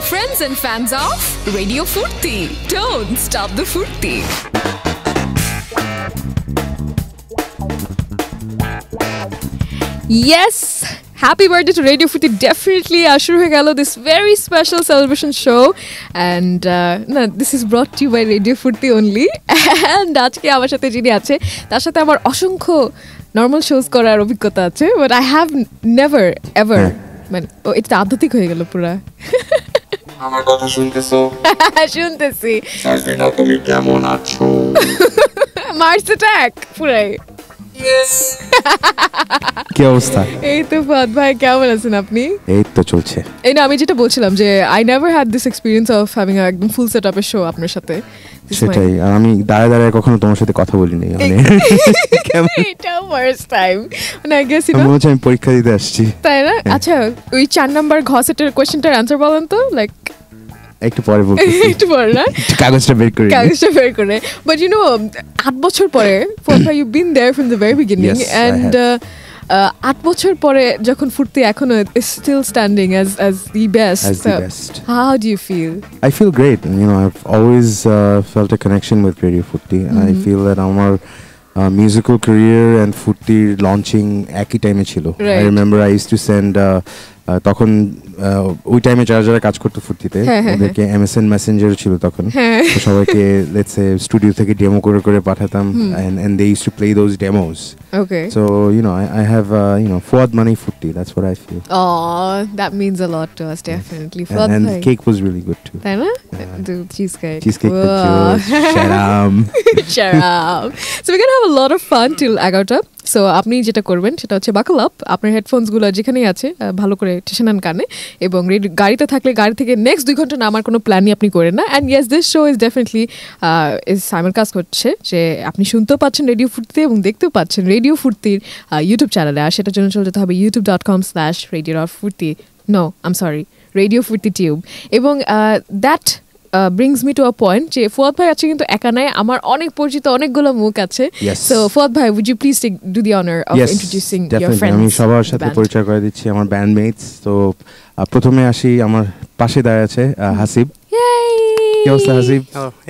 all the friends and fans of Radio Furti. Don't stop the Furti. Yes! Happy birthday to Radio Fruity. Definitely uh, শুরু হয়ে গেল this very special celebration show and uh, না this is brought to you by Radio Fruity only and আজকে আমার সাথে যিনি আছে তার সাথে আমার অসংখ্য নর্মাল শোজ করার অভিজ্ঞতা আছে but I have never ever মানে ও এটা আধ্যাত্মিক হয়ে গেল পুরা আমার কথা শুনতেছো? শুনতেছি। সার্জিনা তুমি কেমন আছো? মার্স অ্যাটাক পুরাই। কি অবস্থা? এই তো ফাদ ভাই কেমন আছেন আপনি? এই তো চলছে। এই না আমি যেটা বলছিলাম যে I never had this experience of having একদম ফুল সেট আপের শো আপনার সাথে। সেটাই আর আমি দাঁড়ায় দাঁড়ায় কখনো তোমার সাথে কথা বলিনি মানে। এটা ফার্স্ট টাইম মানে আই গেস আমি পরীক্ষা দিতে আসছি। তাই না? আচ্ছা ওই চার নাম্বার ঘ সেটের কোয়েশ্চেনটার অ্যান্সার বলেন তো লাইক একটু পরে বলছি একটু পর না কাগজটা বের করে। কাগজটা বের করে বাট ইউ নো আট বছর পরে for you been there from the very beginning Yes, আট বছর পরে যখন ফুর্তি এখনও still standing as as the best As the best. How do you feel I feel great. You know, I've always uh, felt a connection with Radio Footy. I feel that our uh, musical career and Footy launching একই টাইমে ছিল I used to send uh, uh, তখন uh, ওই টাইমে যারা যারা কাজ করতো ফুর্তিতে হ্যাঁ, হ্যাঁ, ওদেরকে এমএসএন মেসেঞ্জার ছিল তখন হ্যাঁ সবাইকে লেটস সে স্টুডিও থেকে ডেমো করে করে পাঠাতাম and and they used to play those demos okay have uh, you know Fuad Money Footy that's what I feel Oh, that means a lot to us, definitely. and, Fuad and bhai. the cake was really good too তাই না cheesecake. cheesecake Wow. with sharam Shut up. So we're gonna have a lot of fun till এগারোটা so আপনি যেটা করবেন, সেটা হচ্ছে বাকল up আপনার হেডফোনসগুলো যেখানেই আছে ভালো করে টেসে নেন কানে এবং গাড়িতে থাকলে গাড়ি থেকে নেক্সট দুই ঘণ্টা নামার কোনো প্ল্যানই আপনি করেন না। And yes this show is definitely is সাইমার কাজ করছে যে আপনি শুনতেও পাচ্ছেন রেডিও ফুর্তি এবং দেখতেও পাচ্ছেন রেডিও ফুর্তির ইউটিউব চ্যানেলে আর সেটার জন্য চলে যেতে হবে YouTube dot com slash radio dot Foorti no um sorry radio Foorti tube এবং that brings me to a point যে ফুয়াদ ভাই আছে কিন্তু একা নাই আমার অনেক পরিচিত অনেকগুলো মুখ আছে। Yes. সো ফুয়াদ ভাই would you please take do the honour of introducing your friends আমি সবার সাথে পরিচয় করে দিচ্ছি আমার ব্যান্ডমেটস তো প্রথমে আসি আমার পাশে দাঁড়িয়ে আছে হাসিব। কি অবস্থা হাসিব?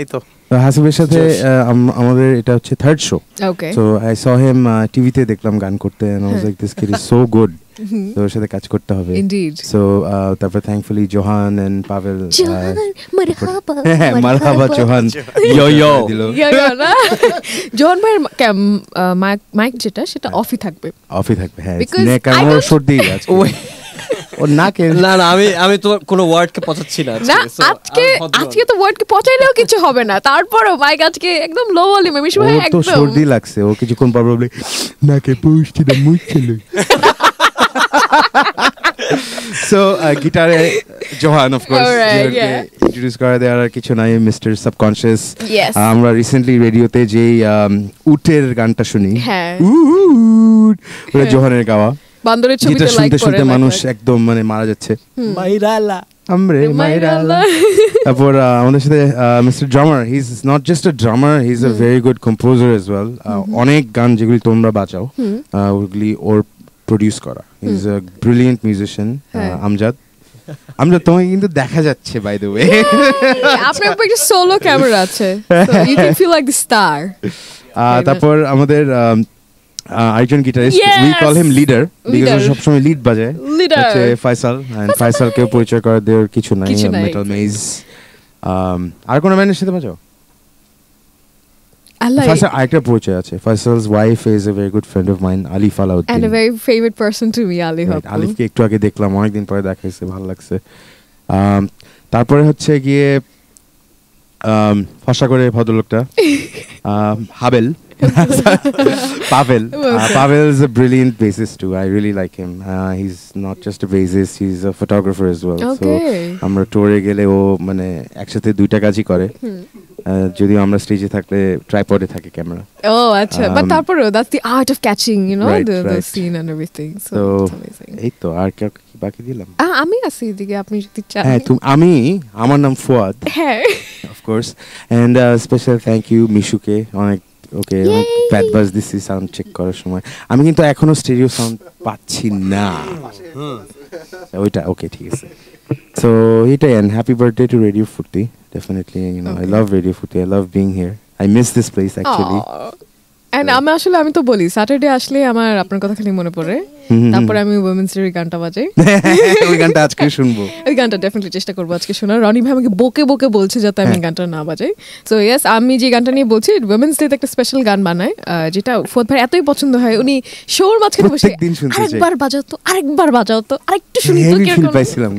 এই তো। হাসিবের সাথে আমাদের এটা হচ্ছে third show so I saw him টিভিতে দেখলাম গান করতে and I was like this kid is so good তো ওর সাথে কাজ করতে হবে। ইনডিড সো তারপর থ্যাঙ্কফুলি জোহান এন্ড পাভেল মারহাবা হ্যাঁ মারহাবা জোহান ইয়ো ইয়ো দিল। জোহন ভাইয়ের মাইক মাইক যেটা সেটা অফই থাকবে। অফি থাকবে হ্যাঁ Because নে কারণ ওর সর্দি আছে ওর নাকে না না আমি আমি তো কোনো ওয়ার্ডকে পচাচ্ছি না আজকে, আজকে তো ওয়ার্ডকে পচাইলেও কিছু হবে না। তারপরও মাইক আজকে একদম লো ভলিউমে মিশু ভাই ওর তো সর্দি লাগছে ও কিছুক্ষণ পর বলবে নাকে পুষ্টি না। মুছিল সো গিটারে জোহান অফ কোর্স ইন্ট্রোডিউস করা দেওয়ার আর কিছু নাই মিস্টার সাবকনশিয়াস Yes. আমরা রিসেন্টলি রেডিওতে যেই um, উটের গানটা শুনি। হ্যাঁ। উট ওটা হ্যাঁ। জোহানের গাওয়া। বান্দরের যেটা ছবিতে লাইক শুনতে করে শুনতে like মানুষ একদম মানে মারা যাচ্ছে। মাইরালা। আমরে মাইরালা। তারপর আহ, আমাদের সাথে mister drummer he is not just a drummer he is a very good composer as well অনেক গান যেগুলি তোমরা বাজাও আহ, ওগুলি ওর প্রডিউস করা। He is a brilliant musician হ্যাঁ। আমজাদ। আমজাদ তোমাকে কিন্তু দেখা যাচ্ছে বাই দ্য ওয়ে আপনার উপর একটা সোলো ক্যামেরা আছে। You can feel like the star তারপর আমাদের আহ, আরেকজন guitarist we call him leader because Leader. সবসময় লিড বাজায়। Leader. হচ্ছে ফাইসাল এন্ড ফাইসালকেও পরিচয় করে দেওয়ার কিছু নাই মেটাল মেজ আর কোন ব্যান্ডের সাথে বাজাও? আরেকটা পরিচয় আছে। Faisal's wife is a very good friend of mine Alif and Alauddin a very favorite person to me Ali Right, Hoppu. আলিফকে একটু আগে দেখলাম অনেকদিন পরে দেখা হয়েছে ভালো লাগছে। Um, তারপরে হচ্ছে গিয়ে um, ফসা করে ভদ্রলোকটা um, হাবেল। Pavel. Uh, Okay. Pavel is a brilliant bassist too. I really like him. Uh, he's not just a bassist; he's a photographer as well. So Okay. আমরা টোরে গেলে ও মানে একসাথে দুইটা কাজই করে আহ, যদিও আমরা স্টেজে থাকলে ট্রাইপডে থাকে ক্যামেরা Oh, আচ্ছা but Um, তারপরেও that's the art of catching you know Right, the, the right. scene and everything so, তো it's amazing এই তো আর কি কি বাকি দিলাম আ- আমি আছি এদিকে আপনি যদি চান হ্যাঁ তুমি আমি আমার নাম ফুয়াদ হ্যাঁ of course and special thank you মিশুকে অনেক ওকে অনেক বাজ দিছি সাউন্ড চেক করার সময় আমি কিন্তু এখনও স্টেরিও সাউন্ড পাচ্ছি না ওইটা ওকে ঠিক আছে So এটাই and happy birthday to Radio Furti. Definitely, you know, I Okay. love Radio Furti. I love being here. I miss this place and আমি আসলে আমি তো বলি স্যাটারডে আসলে আমার আপনার কথা খালি মনে পড়ে। তারপরে আমি উইমেন্স ডে গানটা বাজাই। ওই গানটা আজকে শুনব। ওই গানটা ডেফিনেটলি চেষ্টা করব আজকে শোনার। রনি ভাই আমাকে বকে বকে বলছে যাতে আমি হ্যাঁ। গানটা না বাজাই। সো ইয়েস আমি যে গানটা নিয়ে বলছি উইমেন্স ডে একটা স্পেশাল গান বানায় যেটা ফোর্থ ভাই এতই পছন্দ হয়। উনি শোর মাঝখানে বসে। আরেকবার বাজাও তো আরেকবার বাজাও তো আরেকটু শুনি তো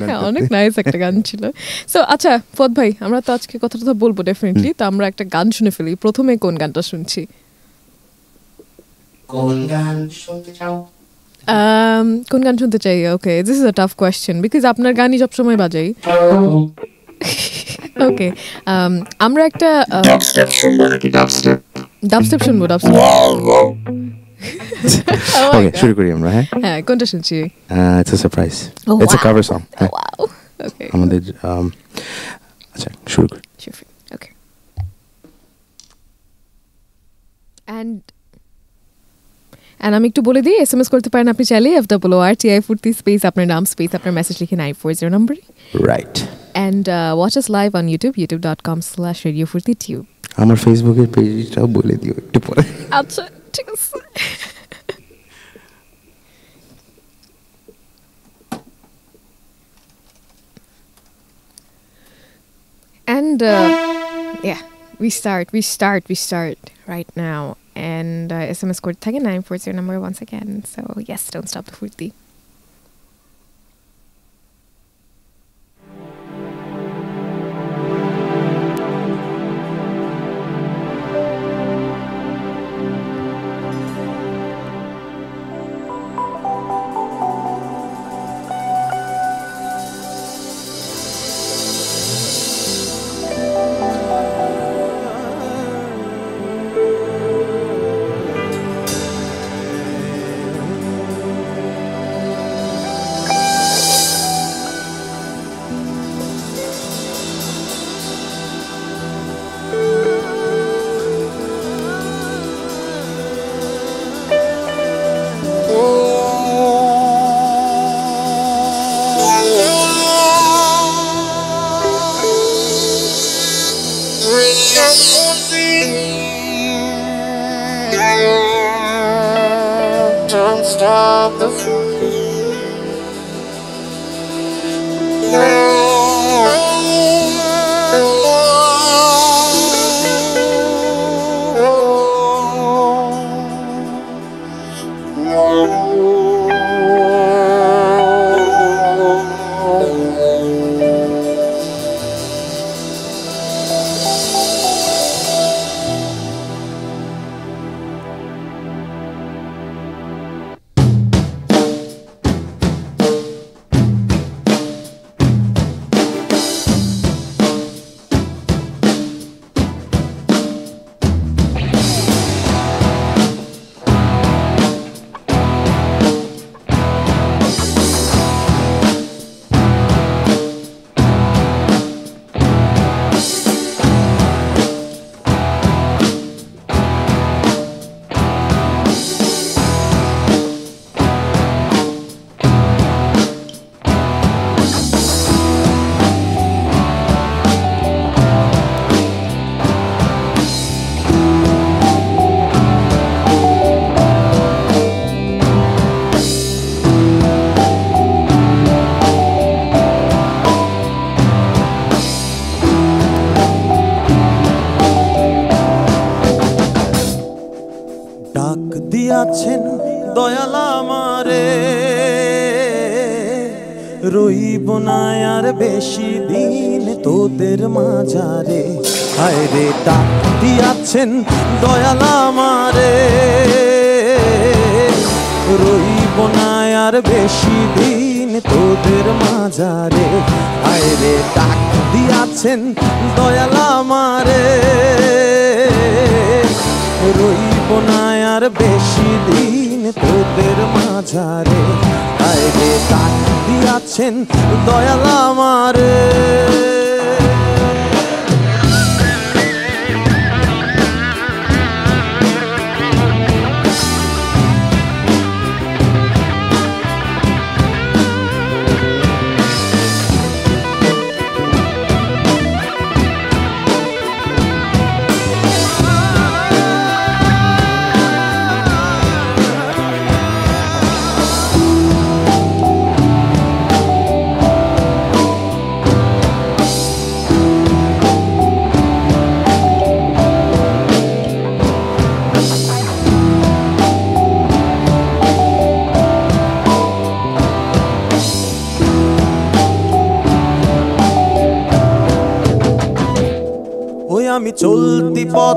হ্যাঁ, অনেক নাইস একটা গান ছিল। সো আচ্ছা ফোর্থ ভাই আমরা তো আজকে কথা টথা বলব ডেফিনেটলি তো আমরা একটা গান শুনে ফেলি। প্রথমে কোন গানটা শুনছি? কোন গান শুনতে চাও? Um, কোন গান শুনতে চাই okay this is a tough question because আপনার গানই সবসময় বাজাই। ওকে আমরা একটা ডাবস্টেপ শুনব নাকি ডাবস্টেপ ডাবস্টেপ শুনব ডাবস্টেপ ওকে শুরু করি আমরা হ্যাঁ? হ্যাঁ কোনটা শুনছি? It's a surprise Oh, it's a wow. Cover song হ্যাঁ। ওয়াও ওকে আমাদের um, আচ্ছা শুরু করি। ওকে অ্যান্ড অ্যান্ড আমি একটু বলে দিই এস এম এস করতে পারেন আপনি চাইলে F double R T I Foorti space আপনার নাম স্পেস আপনার মেসেজ লিখে নাইন ফোর জিরো নম্বরে right and watch us live on YouTube YouTube dot com slash radio Foorti tube আমার ফেসবুকের পেজটাও বলে দিও একটু পরে। আচ্ছা ঠিক আছে। And uh, yeah, we start, we start, we start right now. And uh, SMS code থাকে 940 number once again. So yes, don't stop the furti. বেশি দিন তোদের মাঝারে। হায় রে, ডাক দিয়াছেন দয়াল আমারে। রইব না আর বেশি দিন তোদের মাঝারে। হায় রে, ডাক দিয়াছেন দয়াল আমারে। রইব না আর বেশি দিন তোদের মাঝারে। আরে ডাক দিয়াছেন দয়াল আমারে।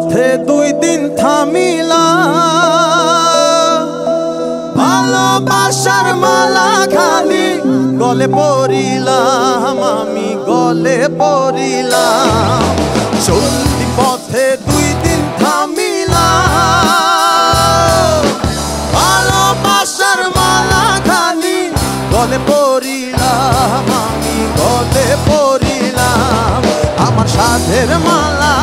পথে দুই দিন থামিলা। ভালোবাসার মালা খালি গলে পড়িলাম, আমি গলে পড়িলাম। চলতি পথে দুই দিন থামিলা। ভালোবাসার মালা খালি গলে পড়িলাম, আমি গলে পড়িলাম। আমার সাধের মালা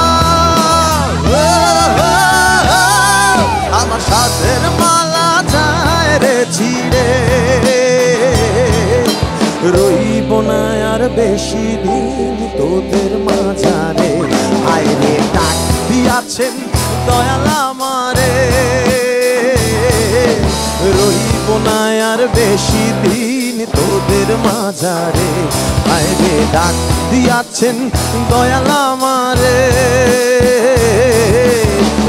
সাধের মালা যায় রে ছিড়ে। রইব না আর বেশি দিন তোদের মাঝারে। আইরে ডাক দিয়াছেন দয়াল আমারে। রইব না আর বেশি দিন তোদের মাঝারে। আইরে ডাক দিয়াছেন দয়াল আমারে।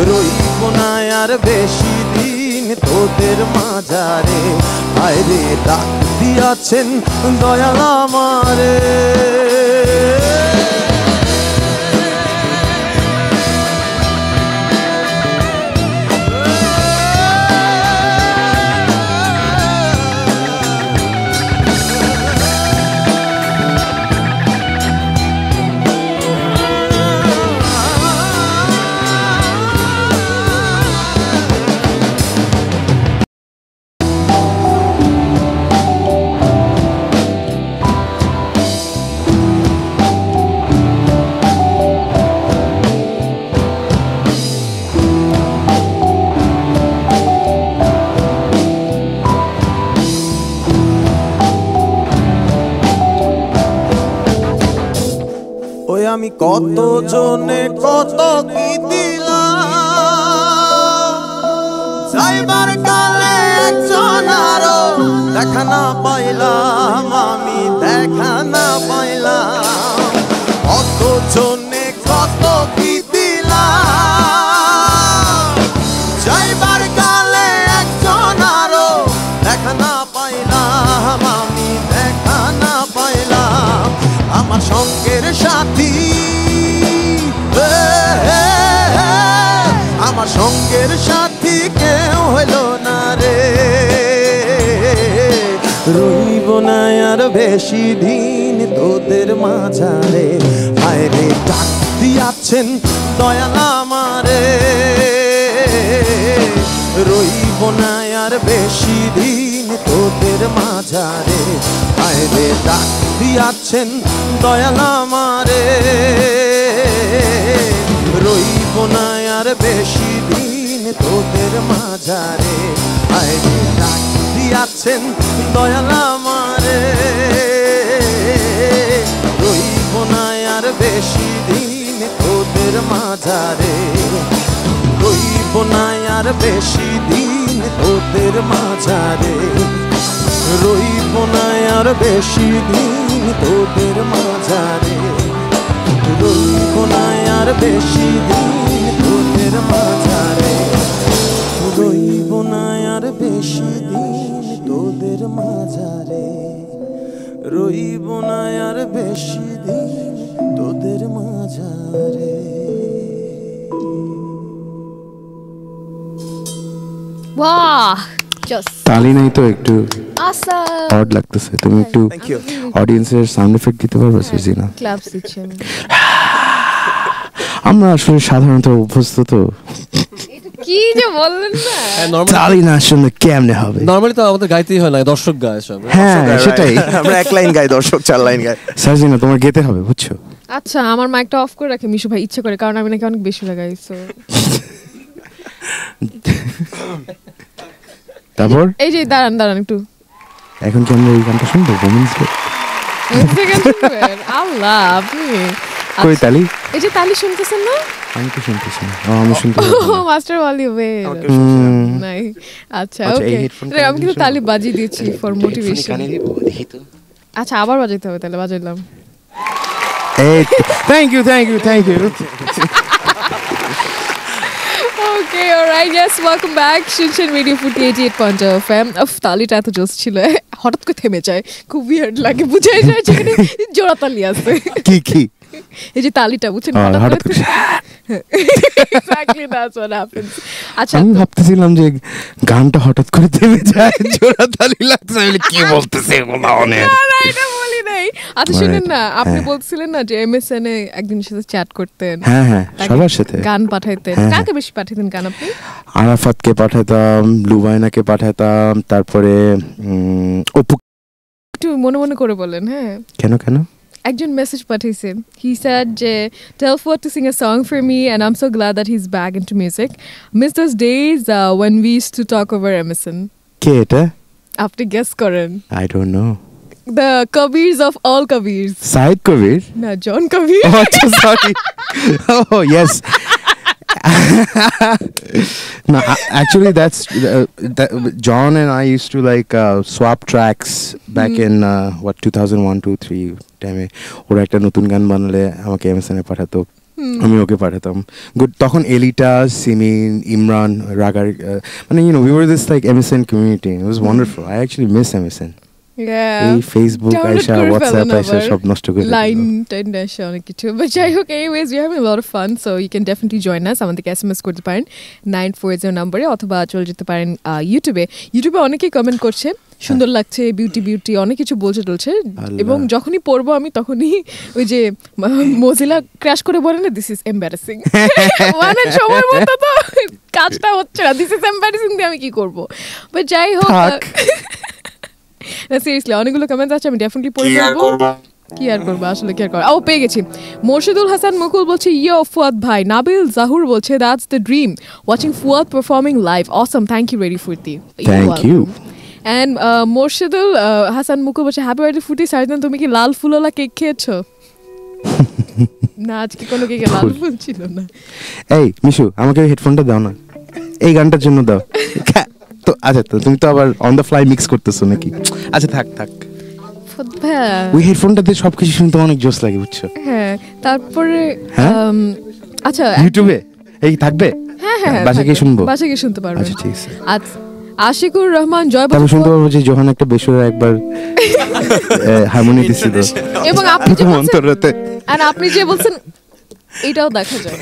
রইব না আর বেশি দিন তোদের মাঝারে। আইরে ডাক দিয়াছেন দয়াল আমারে। কত জনে কত কি দিলাম? যাইবার বেশি দিন তোদের মাঝারে। হায় রে ডাক দিয়াছেন দয়াল আমারে। রইব না আর বেশি দিন তোদের মাঝারে। হায় রে ডাক দিয়াছেন দয়াল আমারে। রইব না আর বেশি দিন তোদের মাঝারে। হায় রে ডাক দিয়াছেন দয়াল আমারে। রইব না আর বেশি দিন তোদের মাঝারে। রইব না আর বেশি দিন তোদের মাঝারে। রইব না আর বেশি দিন তোদের মাঝারে। রইব না আর বেশি দিন তোদের মাঝারে। রইব না আর বেশি দিন তোদের মাঝারে। রইব না আর বেশি দিন তোদের মাঝারে। বাহ তালি নাই তো একটু অড লাগতেছে। তুমি একটু অডিয়েন্সের সাউন্ড এফেক্ট দিতে পারবে সুজিনা। ক্লাবস দিচ্ছেন আমরা আসলে সাধারণত অভ্যস্ত তো। কি যে বললেন না? তালি না শুনলে কেমনে হবে? নর্মালি তো আমাদের গাইতেই হয় না দর্শক গায় সব। হ্যাঁ সেটাই। আমরা এক লাইন গাই দর্শক চার লাইন গাই সাজিনা তোমার গেতে হবে বুঝছ? আচ্ছা আমার মাইকটা অফ করে রাখে মিশু ভাই ইচ্ছে করে কারণ আমি নাকি অনেক বেশি লাগাই সো তারপর? এই যে দাঁড়ান দাঁড়ান একটু। এখন কি আমরা এই গানটা শুনব? আল্লাহ আপনি। কই আচ্ছা, তালি? এই যে তালি শুনতেছেন না? আমি তো শুনতেছি না। আমি শুনতে ও মাস্টার ওয়ালি ওয়ে নাই। আচ্ছা আচ্ছা, ওকে আমি কিন্তু তালি বাজিয়ে দিয়েছি ফর মোটিভেশন কানে দিব দেখি তো। আচ্ছা আবার বাজাইতে হবে তাহলে বাজাইলাম। এই thank you thank you thank you okay alright yes welcome back radio Foorti eighty eight point of M of তালিটা এত জোস ছিল। হঠাৎ করে থেমে যায়। খুব উইয়ার্ড লাগে বুঝাই যায় যেখানে জোড়া তালি আছে। কি কি? এই যে তালিটা বুঝছেন? হঠাৎ করে what আচ্ছা আমি ভাবতেছিলাম যে গানটা হঠাৎ করে থেমে যায় জোড়া তালি লাগছে আমি কি বলতেছে এগুলো অনেক? না, না, এটা বলি নাই। আচ্ছা শুনেন না আপনি হ্যাঁ। বলছিলেন না যে এমএসএন এ একদিন সাথে চ্যাট করতেন? হ্যাঁ হ্যাঁ সবার সাথে। গান পাঠাইতেন। হ্যাঁ, কাকে বেশি পাঠাইতেন গান আপনি? আরাফাতকে পাঠাতাম লুবাইনাকে পাঠাতাম তারপরে উম, অপু একটু মনে মনে করে বলেন হ্যাঁ। কেন কেন? একজন মেসেজ পাঠিয়েছে হি স্যাড যে tell for to sing a song for me and I am so glad that he is back into music miss those days when we use to talk over MSN কে এটা আপনি guess করেন I don't know the Kabirs of all Kabirs Sayeed Kabir না জন Kabir Oh, আচ্ছা sorry oh yes. no actually that's uh, that, john and i used to like uh, swap tracks back in uh, what 2001 2 3 টাইমে ওরা একটা নতুন গান বানালে আমাকে MSN পাঠাতো। আমি ওকে পাঠাতাম। গুড তখন এলিটা সিমিন ইমরান রাগার মানে you know we were this like MSN community it was wonderful I actually miss MSN এই ফেসবুক আইসা হোয়াটসঅ্যাপ আইসা সব নষ্ট করে লাইন টাইন অনেক কিছু। বাট যাই হোক anyways you having lot of fun so you can definitely join us আমাদেরকে এস এম এস করতে পারেন নাইন ফোর জিরো নম্বরে অথবা চলে যেতে পারেন ইউটিউবে ইউটিউবে অনেকেই কমেন্ট করছে সুন্দর লাগছে বিউটি বিউটি অনেক কিছু বলছে টলছে। এবং যখনই পড়ব আমি তখনই ওই যে মজিলা ক্র্যাশ করে বলে না দিস ইজ এম্বারাসিং মানে সময় মতো তো কাজটা হচ্ছে না। দিস ইজ এম্বারাসিং দিয়ে আমি কি করব? বাট যাই হোক। না সিরিয়াসলি অনেকগুলো কমেন্টস আছে আমি ডেফিনেটলি পড়ে কি ফেলব। কি আর করব? আসলে কি আর করব ও পেয়ে গেছি। মোর্শিদুল হাসান মুকুল বলছে ইয়ো ফুয়াদ ভাই। নাবিল জাহুর বলছে that's the dream watching Fuad performing live awesome thank you very Foorti Thank you. And Morshidul Hasan Mukul বলছে হ্যাপি বার্থডে ফুটি সাইজান তুমি কি লাল ফুলওয়ালা কেক খেয়েছো? না আজকে কোনো কেকে লাল ফুল। ফুল ছিল না। এই মিশু আমাকে হেডফোনটা দাও না। এই গানটার জন্য দাও। তো আচ্ছা তো তুমি তো আবার অন দ্য ফ্লাই মিক্স করতেছো নাকি? আচ্ছা থাক থাক। ওই হেডফোনটাতে সবকিছু শুনতে অনেক জোস লাগে বুঝছ? হ্যাঁ তারপরে হ্যাঁ? আচ্ছা ইউটিউবে? এই থাকবে? হ্যাঁ হ্যাঁ বাসা গিয়ে শুনব? বাসা গিয়ে শুনতে পারবেন আচ্ছা ঠিক আছে। আচ্ছা আশিকুর রহমান জয় তারপর শুনতে পারব যে জোহান একটা বেসুরা একবার হারমোনি দিছিল। এবং আপনি যে বলছেন আর আপনি যে বলছেন এটাও দেখা যায়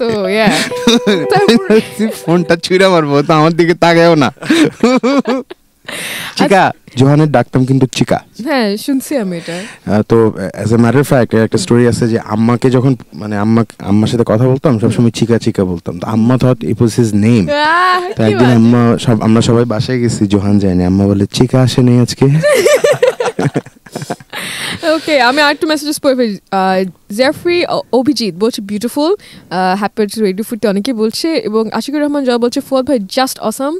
তো ইয়া ফোনটা ছুঁড়ে মারবো তো আমার দিকে তাকায়ও না। চিকা জোহানের ডাকতাম কিন্তু চিকা। হ্যাঁ শুনছি আমি এটা। তো অ্যাজ এ ম্যাটার ফ্যাক্ট একটা স্টোরি আছে যে আম্মাকে যখন মানে আম্মা আম্মার সাথে কথা বলতাম সবসময় চিকা চিকা বলতাম। তো আম্মা thought it was his name তো একদিন আম্মা সব আমরা সবাই বাসায় গেছি জোহান যায়নি আম্মা বলে চিকা আসেনি আজকে? ওকে আমি আরেকটু মেসেজেস পড়ে ফেলি। জেফরি অভিজিৎ বলছে বিউটিফুল হ্যাপি বার্থডে রেডিও ফুর্তি অনেকেই বলছে এবং আশিকুর রহমান জয় বলছে ফুয়াদ ভাই just awesome.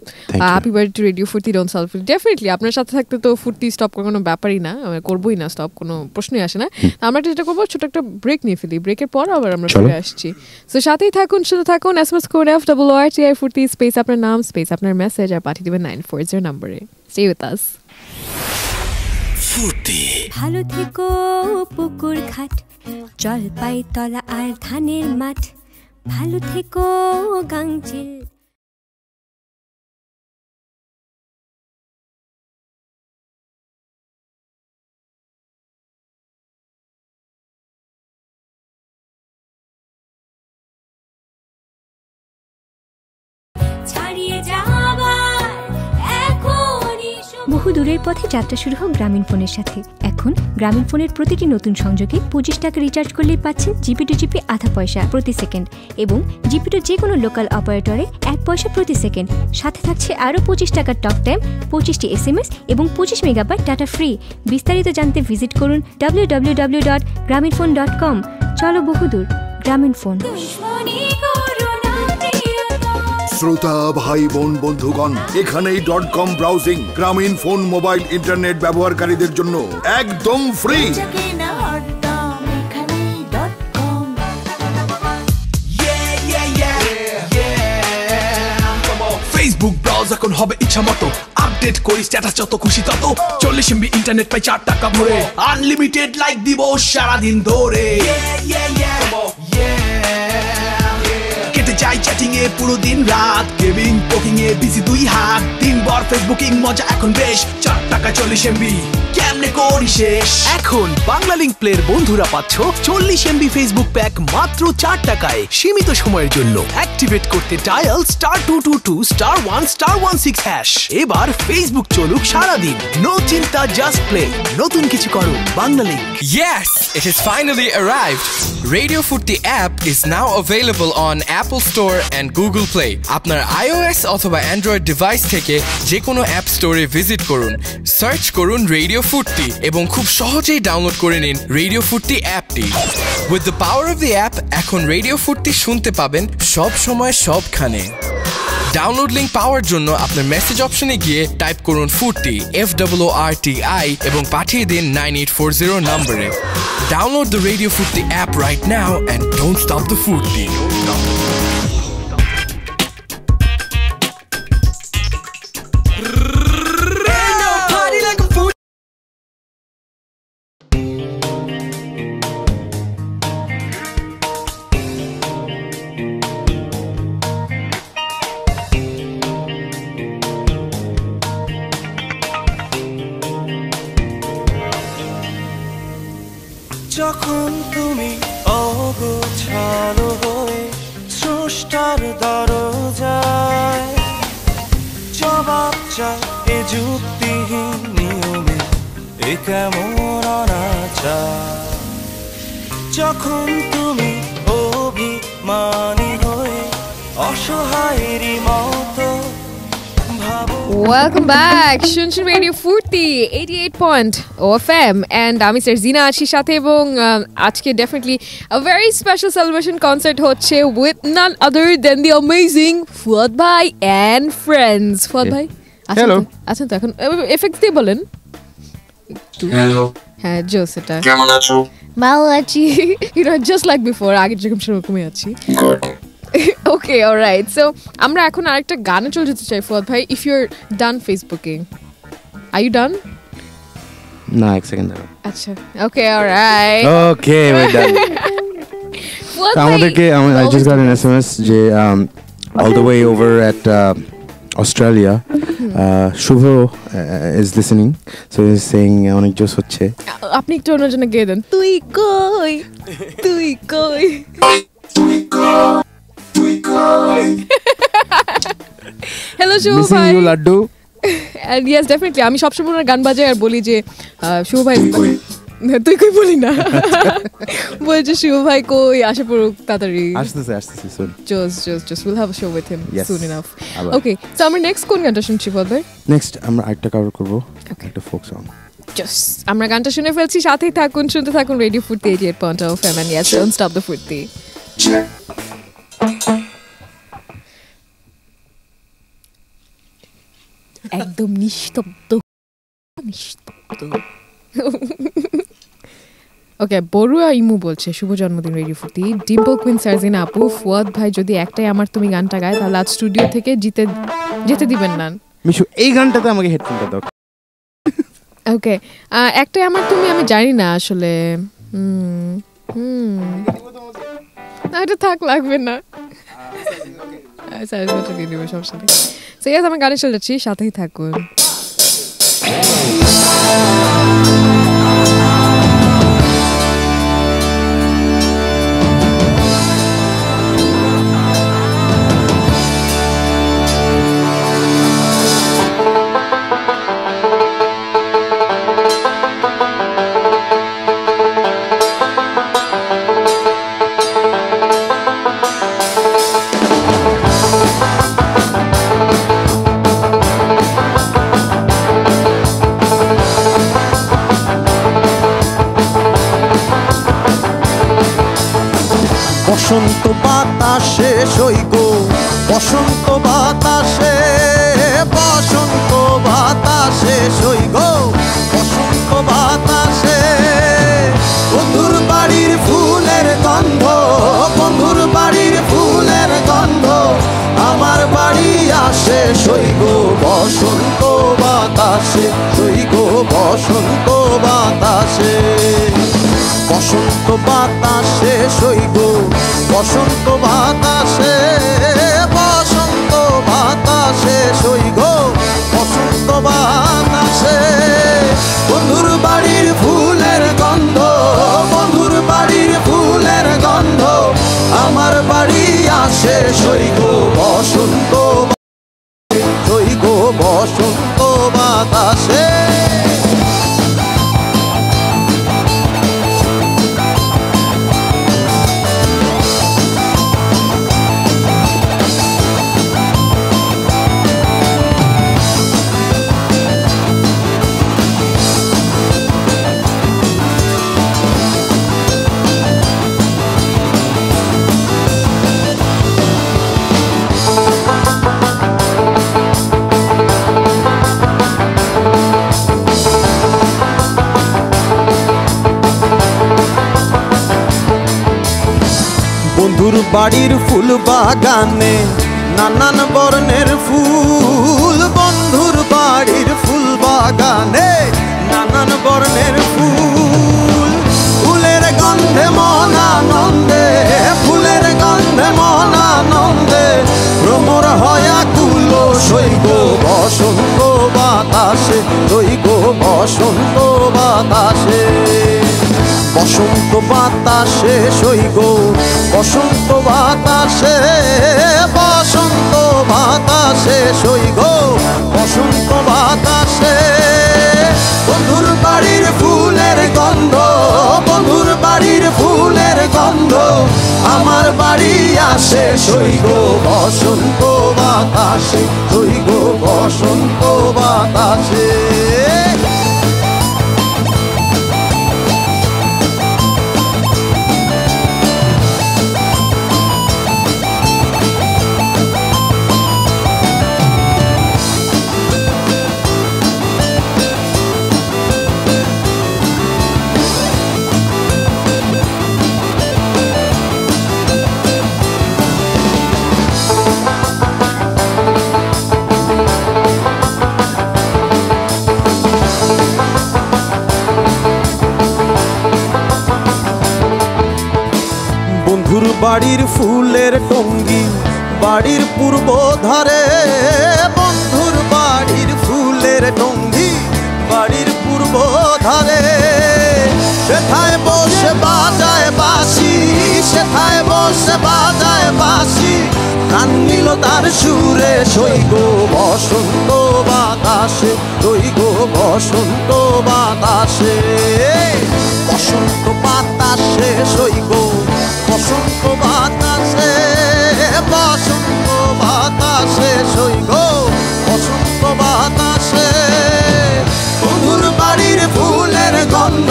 Happy birthday radio Foorti don't solve definitely আপনার সাথে থাকতে তো ফুর্তি স্টপ করার কোনো ব্যাপারই না আমরা করবোই না স্টপ কোনো প্রশ্নই আসে না। আমরা যেটা করব ছোট একটা ব্রেক নিয়ে ফেলি। ব্রেকের পর আবার আমরা। ফিরে আসছি। তো সাথেই থাকুন সাথে থাকুন। S M S code F double R T I Foorti space আপনার নাম স্পেস আপনার মেসেজ আর পাঠিয়ে দেবেন নাইন ফোর জিরো নাম্বারে স্টে উইথ আস ভালো থেকো পুকুর ঘাট জলপাই তলা আর ধানের মাঠ। ভালো থেকো ছাড়িয়ে। দূরের পথে যাত্রা শুরু হোক গ্রামীণ ফোনের সাথে। এখন গ্রামীণ ফোনের প্রতিটি নতুন সংযোগে পঁচিশ টাকা রিচার্জ করলেই পাচ্ছেন জিপি টু জিপি আধা পয়সা প্রতি সেকেন্ড এবং জিপি টু যে কোনো লোকাল অপারেটরে এক পয়সা প্রতি সেকেন্ড। সাথে থাকছে আরও পঁচিশ টাকার টক টাইম পঁচিশটি এস এম এস এবং পঁচিশ মেগাবাইট ডাটা ফ্রি বিস্তারিত জানতে ভিজিট করুন W W W dot Grameenphone dot com চলো বহুদূর, গ্রামীণ ফোন। শ্রোতা ভাই বোন বন্ধুগণ এখানেই dot com browsing Grameenphone mobile internet ব্যবহারকারীদের জন্য একদম ফ্রি ফেসবুক ব্রাউজ এখন হবে ইচ্ছা মতো। আপডেট করি স্ট্যাটাস যত খুশি তত। চল্লিশ এমবি ইন্টারনেট পাই চার টাকা ভরে। আনলিমিটেড লাইক দিব সারাদিন ধরে। কেটে যাই চ্যাট চ্যাটিং এ পুরো দিন রাত। গেমিং পোকিং এ বিজি দুই হাত। দিনভর ফেসবুকিং মজা এখন বেশ। চার টাকা চল্লিশ এমবি কেমনে করি শেষ? এখন বাংলা লিঙ্ক প্লের বন্ধুরা পাচ্ছ চল্লিশ এমবি ফেসবুক প্যাক মাত্র চার টাকায়। সীমিত সময়ের জন্য। অ্যাক্টিভেট করতে dial star two two two star one star one six hash এবার ফেসবুক চলুক সারাদিন। নো চিন্তা জাস্ট প্লে নতুন কিছু করো। Banglalink Yes, it has finally arrived. Radio Footy app is now available on Apple Store and Google play আপনার iOS অথবা Android device থেকে যে কোনো অ্যাপ স্টোরে ভিজিট করুন। সার্চ করুন রেডিও ফুটটি এবং খুব সহজেই ডাউনলোড করে নিন রেডিও ফুটটি অ্যাপটি with the power of the app এখন রেডিও ফুটটি শুনতে পাবেন সব সময় সবখানে। ডাউনলোড লিঙ্ক পাওয়ার জন্য আপনার মেসেজ অপশনে গিয়ে টাইপ করুন Foorti F W R T I এবং পাঠিয়ে দিন নাইন এইট ফোর জিরো নম্বরে download the radio Foorti app right now and don't stop the Foorti কেমন অনাচার যখন তুমি অভিমানী হয়ে অসহায়েরই মতো ভাবো। ওয়েলকাম ব্যাক শুনছেন radio Foorti eighty eight point O F M and আমি স্যার জিনা আছি সাথে এবং আজকে definitely a very special celebration concert হচ্ছে with none other than the amazing Fuad ভাই অ্যান্ড ফ্রেন্ডস ফুয়াদ ভাই? আছেন তো? এখন? এফেক্ট দিয়ে বলেন। হ্যালো হ্যাঁ জোস এটা কেমন আছো? ভালো আছি। You know just like before আগে যেরকম সেরকমই আছি। গুড ওকে অলরাইট সো আমরা এখন আরেকটা গানে চলে যেতে চাই ফুয়াদ ভাই if your done facebooking are you done না এক সেকেন্ড দাঁড়াও। আচ্ছা ওকে অলরাইট ওকে আমাদেরকে I just got an SMS যে all the way over at Australia Shuvo is listening so is saying অনেক জোস হচ্ছে। আপনি একটু অন্য জন্য গেয়ে দেন। তুই কই? তুই কই? তুই হ্যালো শুভ মিসিং ভাই। You Laddu. And yes definitely আমি সবসময় ওনার গান বাজাই আর বলি যে শুভ ভাই তুই কই বলি না বলছে শুভ ভাই কই আসে পড়ুক তাড়াতাড়ি আসতেছে আসতেছে শুন Just, just, just. We'll have a show with him Yes. soon enough. আবার। Okay, so আমরা নেক্সট কোন গানটা শুনছি বল ভাই নেক্সট আমরা আরেকটা কভার করব একটা ফোক সং আমরা গানটা শুনে ফেলছি সাথেই থাকুন শুনতে থাকুন radio Foorti eighty point O F M and yes don't stop the Foorti একদম নিস্তব্ধ নিস্তব্ধ ওকে বড়ুয়া ইমু বলছে শুভ জন্মদিন রেডিও ফুর্তি ডিম্পল কুইন সার্জিনা আপু ফুয়াদ ভাই যদি একটাই আমার তুমি গানটা গায় তাহলে আজ স্টুডিও থেকে জিতে যেতে দিবেন না। মিশু এই গানটাতে আমাকে হেডফোনটা দাও। ওকে একটাই আমার তুমি আমি জানি না আসলে। হুম হুম। না এটা থাক লাগবে না। মতো দিয়ে দেবো সমস্যা নেই। সো ইয়াস আমি গানে চলে যাচ্ছি সাথেই থাকুন। বাতাসে সইব। বসন্ত বাতাসে বসন্ত বাতাসে সইব। বসন্ত বাতাসে। বন্ধুর বাড়ির ফুলের গন্ধ, বন্ধুর বাড়ির ফুলের গন্ধ, আমার বাড়ি আসে সইব। বাড়ির ফুল বাগানে, নানান বর্ণের ফুল, বন্ধুর বাড়ির ফুল বাগানে, নানান বর্ণের ফুল। ফুলের গন্ধে মন আনন্দে, ফুলের গন্ধে মন আনন্দে, ভ্রমর হয়া কুল সৈগ বসন্ত বাতাসে সৈগ বসন্ত বাতাসে। বসন্ত বাতাসে সৈগ বসন্ত বাতাসে বসন্ত বাতাসে সৈগ বসন্ত বাতাসে। বন্ধুর বাড়ির ফুলের গন্ধ, বন্ধুর বাড়ির ফুলের গন্ধ, আমার বাড়ি আসে সৈগ বসন্ত বাতাসে সৈগ বসন্ত বাতাসে। বাড়ির ফুলের টঙ্গি, বাড়ির পূর্ব ধারে, বন্ধুর বাড়ির ফুলের টঙ্গি, বাড়ির পূর্ব ধারে। সেথায় বসে বাজায় বাসি সেথায় বসে বাজায় বাসি গান নিল তার সুরে সৈগ বসন্ত বাতাসে সৈগ বসন্ত বাতাসে। বসন্ত বাতাসে সৈগ বসন্ত বাতাসে বসন্ত বাতাসে সৈগ বসন্ত বাতাসে। বন্ধুর বাড়ির ফুলের গন্ধ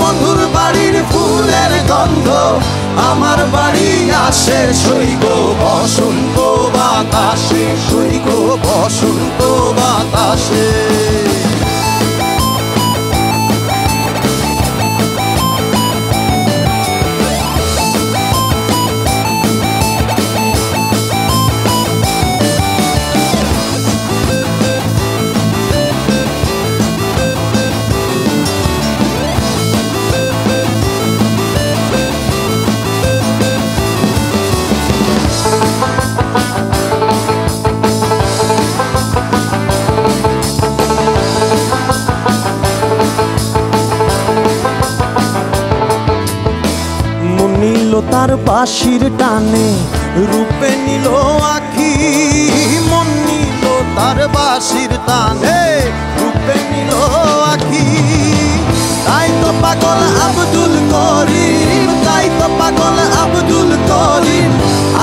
বন্ধুর বাড়ির ফুলের গন্ধ, আমার বাড়ি আসে সৈগ বসন্ত বাতাসে সৈগ বসন্ত বাতাসে। বাঁশির টানে রূপে নিল আখি, মন নিল তার বাঁশির টানে। রূপে নিল আখি। তাই তো পাগল আব্দুল করিম, তাই তো পাগল আব্দুল করিম।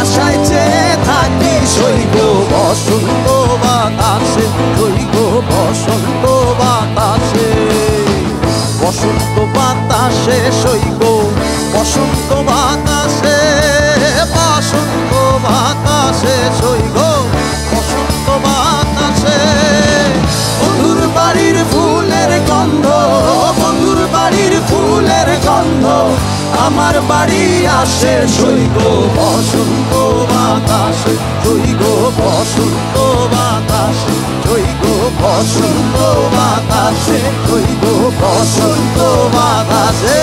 আশায় চেয়ে থাকি সৈব বসন্ত বাতাসে, সৈব বসন্ত বাতাসে। বসন্ত বাতাসে সৈব বসন্ত বন্ধুর বাড়ির ফুলের গন্ধ বন্ধুর বাড়ির ফুলের গন্ধ, আমার বাড়ি আসে সৈগ বসন্ত বাতাসে সৈগ বসন্ত বাতাসে সৈগ বসন্ত বাতাসে সৈগ বসন্ত বাতাসে।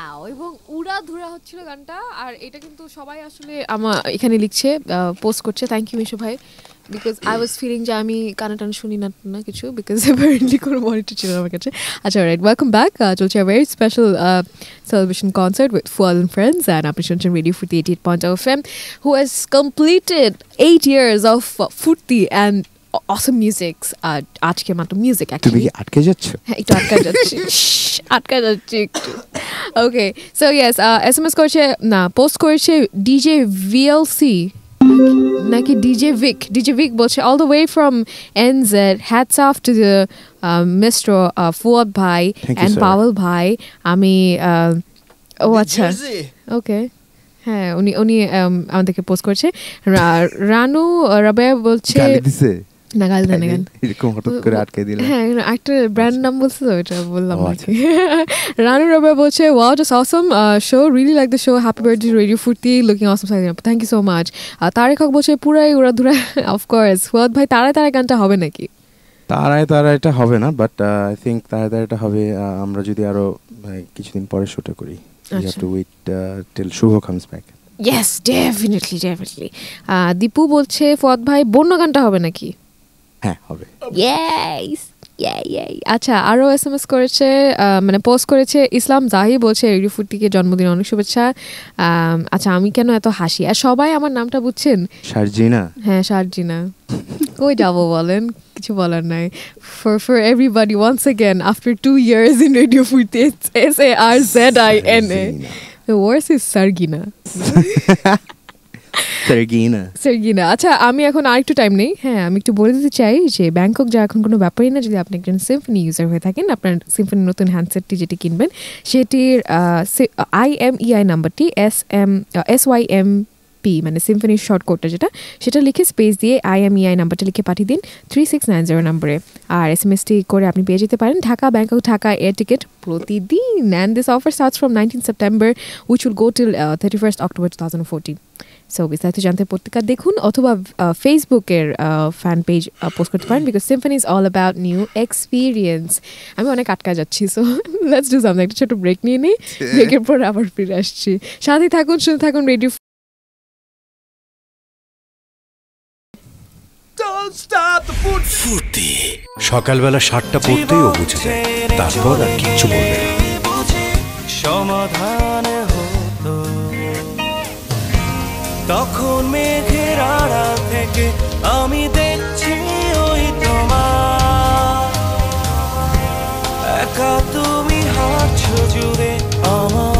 ওয়াও এবং উড়া ধুরা হচ্ছিল গানটা, আর এটা কিন্তু সবাই আসলে আমার এখানে লিখছে পোস্ট করছে। থ্যাংক ইউ মিশু ভাই বিকজ আই ওয়াজ ফিলিং যে আমি কানে টানে শুনি না না কিছু বিকজ অ্যাপারেন্টলি কোনো মনিটর ছিল আমার কাছে। আচ্ছা রাইট ওয়েলকাম ব্যাক চলছে very special celebration concert with Fuad and friends and আপনি শুনছেন radio Foorti eighty eight point O F M who has completed eight years of Foorti and awesome music আজকে মাত্র music তুমি কি আটকে যাচ্ছ? হ্যাঁ একটু আটকা যাচ্ছি। আটকা যাচ্ছি একটু। Okay so yes S M S করছে না পোস্ট করেছে ডিজে ভিএলসি নাকি ডিজে ভিক ডিজে ভিক বলছে all the way from N Z hats off to the mister Fuad ভাই অ্যান্ড. পাওয়াল ভাই আমি আহ, ও আচ্ছা। ওকে হ্যাঁ উনি উনি um, আমাদেরকে পোস্ট করছে। রা- রানু রাবেয়া বলছে দেন এরকম হঠাৎ করে আটকে দিলে হ্যাঁ একটা ব্র্যান্ড নাম বলছে তো এটা বললাম রানু রবা বলছে wow just awesome show like the show happy birthday radio Foorti looking awesome side thank you so much Tarek Haque বলছে পুরাই উড়া ধুরা অফকোর্স ফুয়াদ ভাই তারায় তারায় গানটা হবে নাকি তারায় তারা এটা হবে না বাট আই থিঙ্ক তারা তারা এটা হবে আমরা যদি আরও কিছুদিন পরে শুটে করি you have. To till Shuvo comes back yes definitely definitely Dipu বলছে ফুয়াদ ভাই বন্য গানটা হবে নাকি হ্যাঁ হবে। ইয়েস আচ্ছা আরও এস এম এস করেছে আহ, মানে পোস্ট করেছে ইসলাম জাহি বলছে রেডিও ফুটিকে জন্মদিন অনেক শুভেচ্ছা আচ্ছা আমি কেন এত হাসি? আর সবাই আমার নামটা বুঝছেন? শারজিনা হ্যাঁ সার্জিনা। কই যাব বলেন? কিছু বলার নাই। For for everybody once again after two years in radio Foorti S A R Z I N A was is Sargina. Sargina. Sargina. আচ্ছা আমি এখন আরেকটু টাইম নেই। হ্যাঁ আমি একটু বলে দিতে চাই যে ব্যাংকক যা এখন কোনো ব্যাপারই না। যদি আপনি একজন সিম্ফনি ইউজার হয়ে থাকেন, আপনার সিম্ফনি নতুন হ্যান্ডসেটটি যেটি কিনবেন, সেটির আই এম ইআই নাম্বারটি S M S Y M P মানে সিম্ফনির শর্ট কোডটা যেটা, সেটা লিখে স্পেস দিয়ে আই এম ইআই নাম্বারটা লিখে পাঠিয়ে দিন থ্রি সিক্স নাইন জিরো নম্বরে আর এস এম এসটি করে আপনি পেয়ে যেতে পারেন Dhaka, Bangkok, Dhaka air ticket প্রতিদিন। And this offer starts from nineteen September which will go till thirty first October two thousand fourteen so বিস্তারিত জানতে পত্রিকা দেখুন অথবা ফেসবুকের ফ্যান পেজ পোস্ট করতে পারেন because Symphony is all about new experience আমি অনেক আটকা যাচ্ছি সো লেটস ডু সামথিং একটা ছোট ব্রেক নিয়ে নিই ব্রেকের পর আবার ফিরে আসছি। সাথে থাকুন শুনে থাকুন রেডিও ফুর্তি। সকালবেলা সাতটা পড়তেই ও বুঝে যায় তারপর আর কিচ্ছু বলবে না। সমাধান তখন মেঘের আড়াল থেকে আমি দেখছি ওই তোমার। একা তুমি হাঁটছো জুড়ে আমার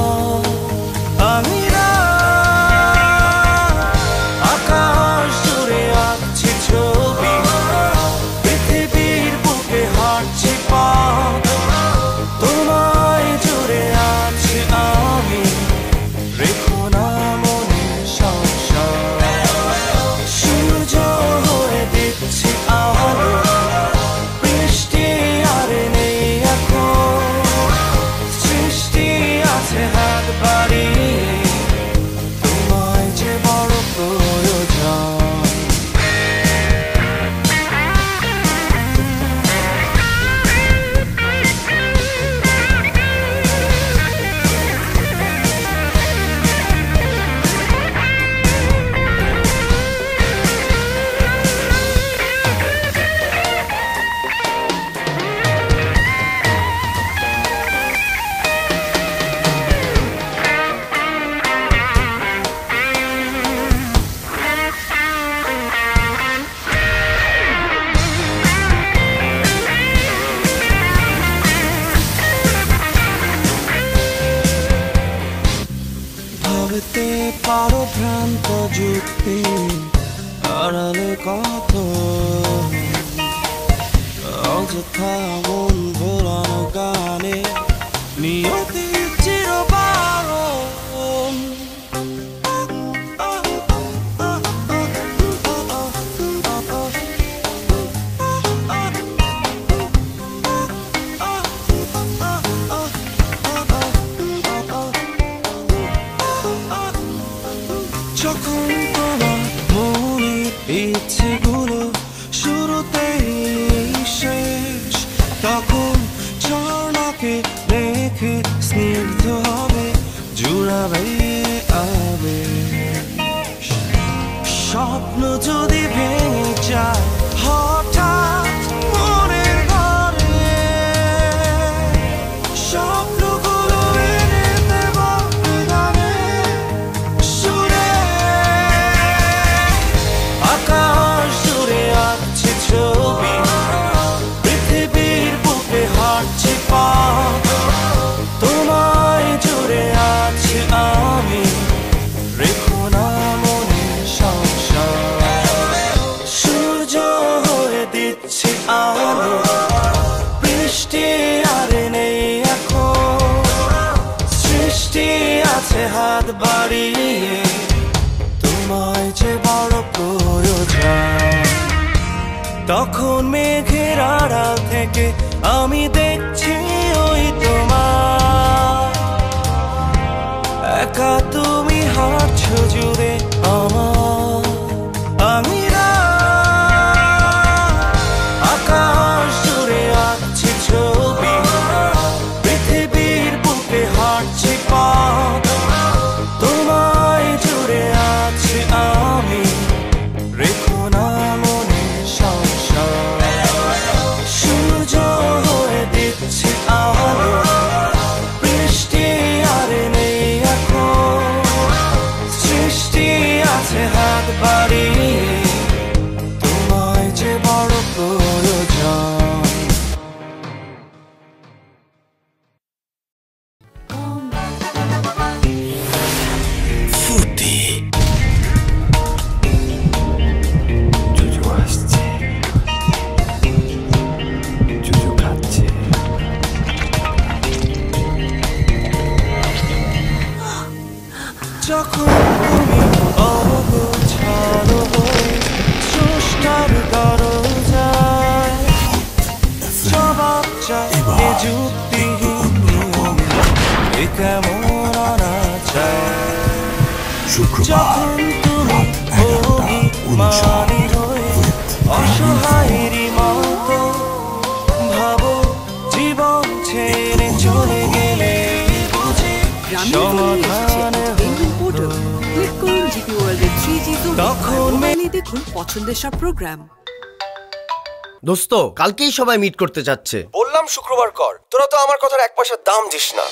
দোস্ত কালকেই সবাই মিট করতে যাচ্ছে। বললাম শুক্রবার কর। তোরা তো আমার কথার এক পয়সার দাম দিস না।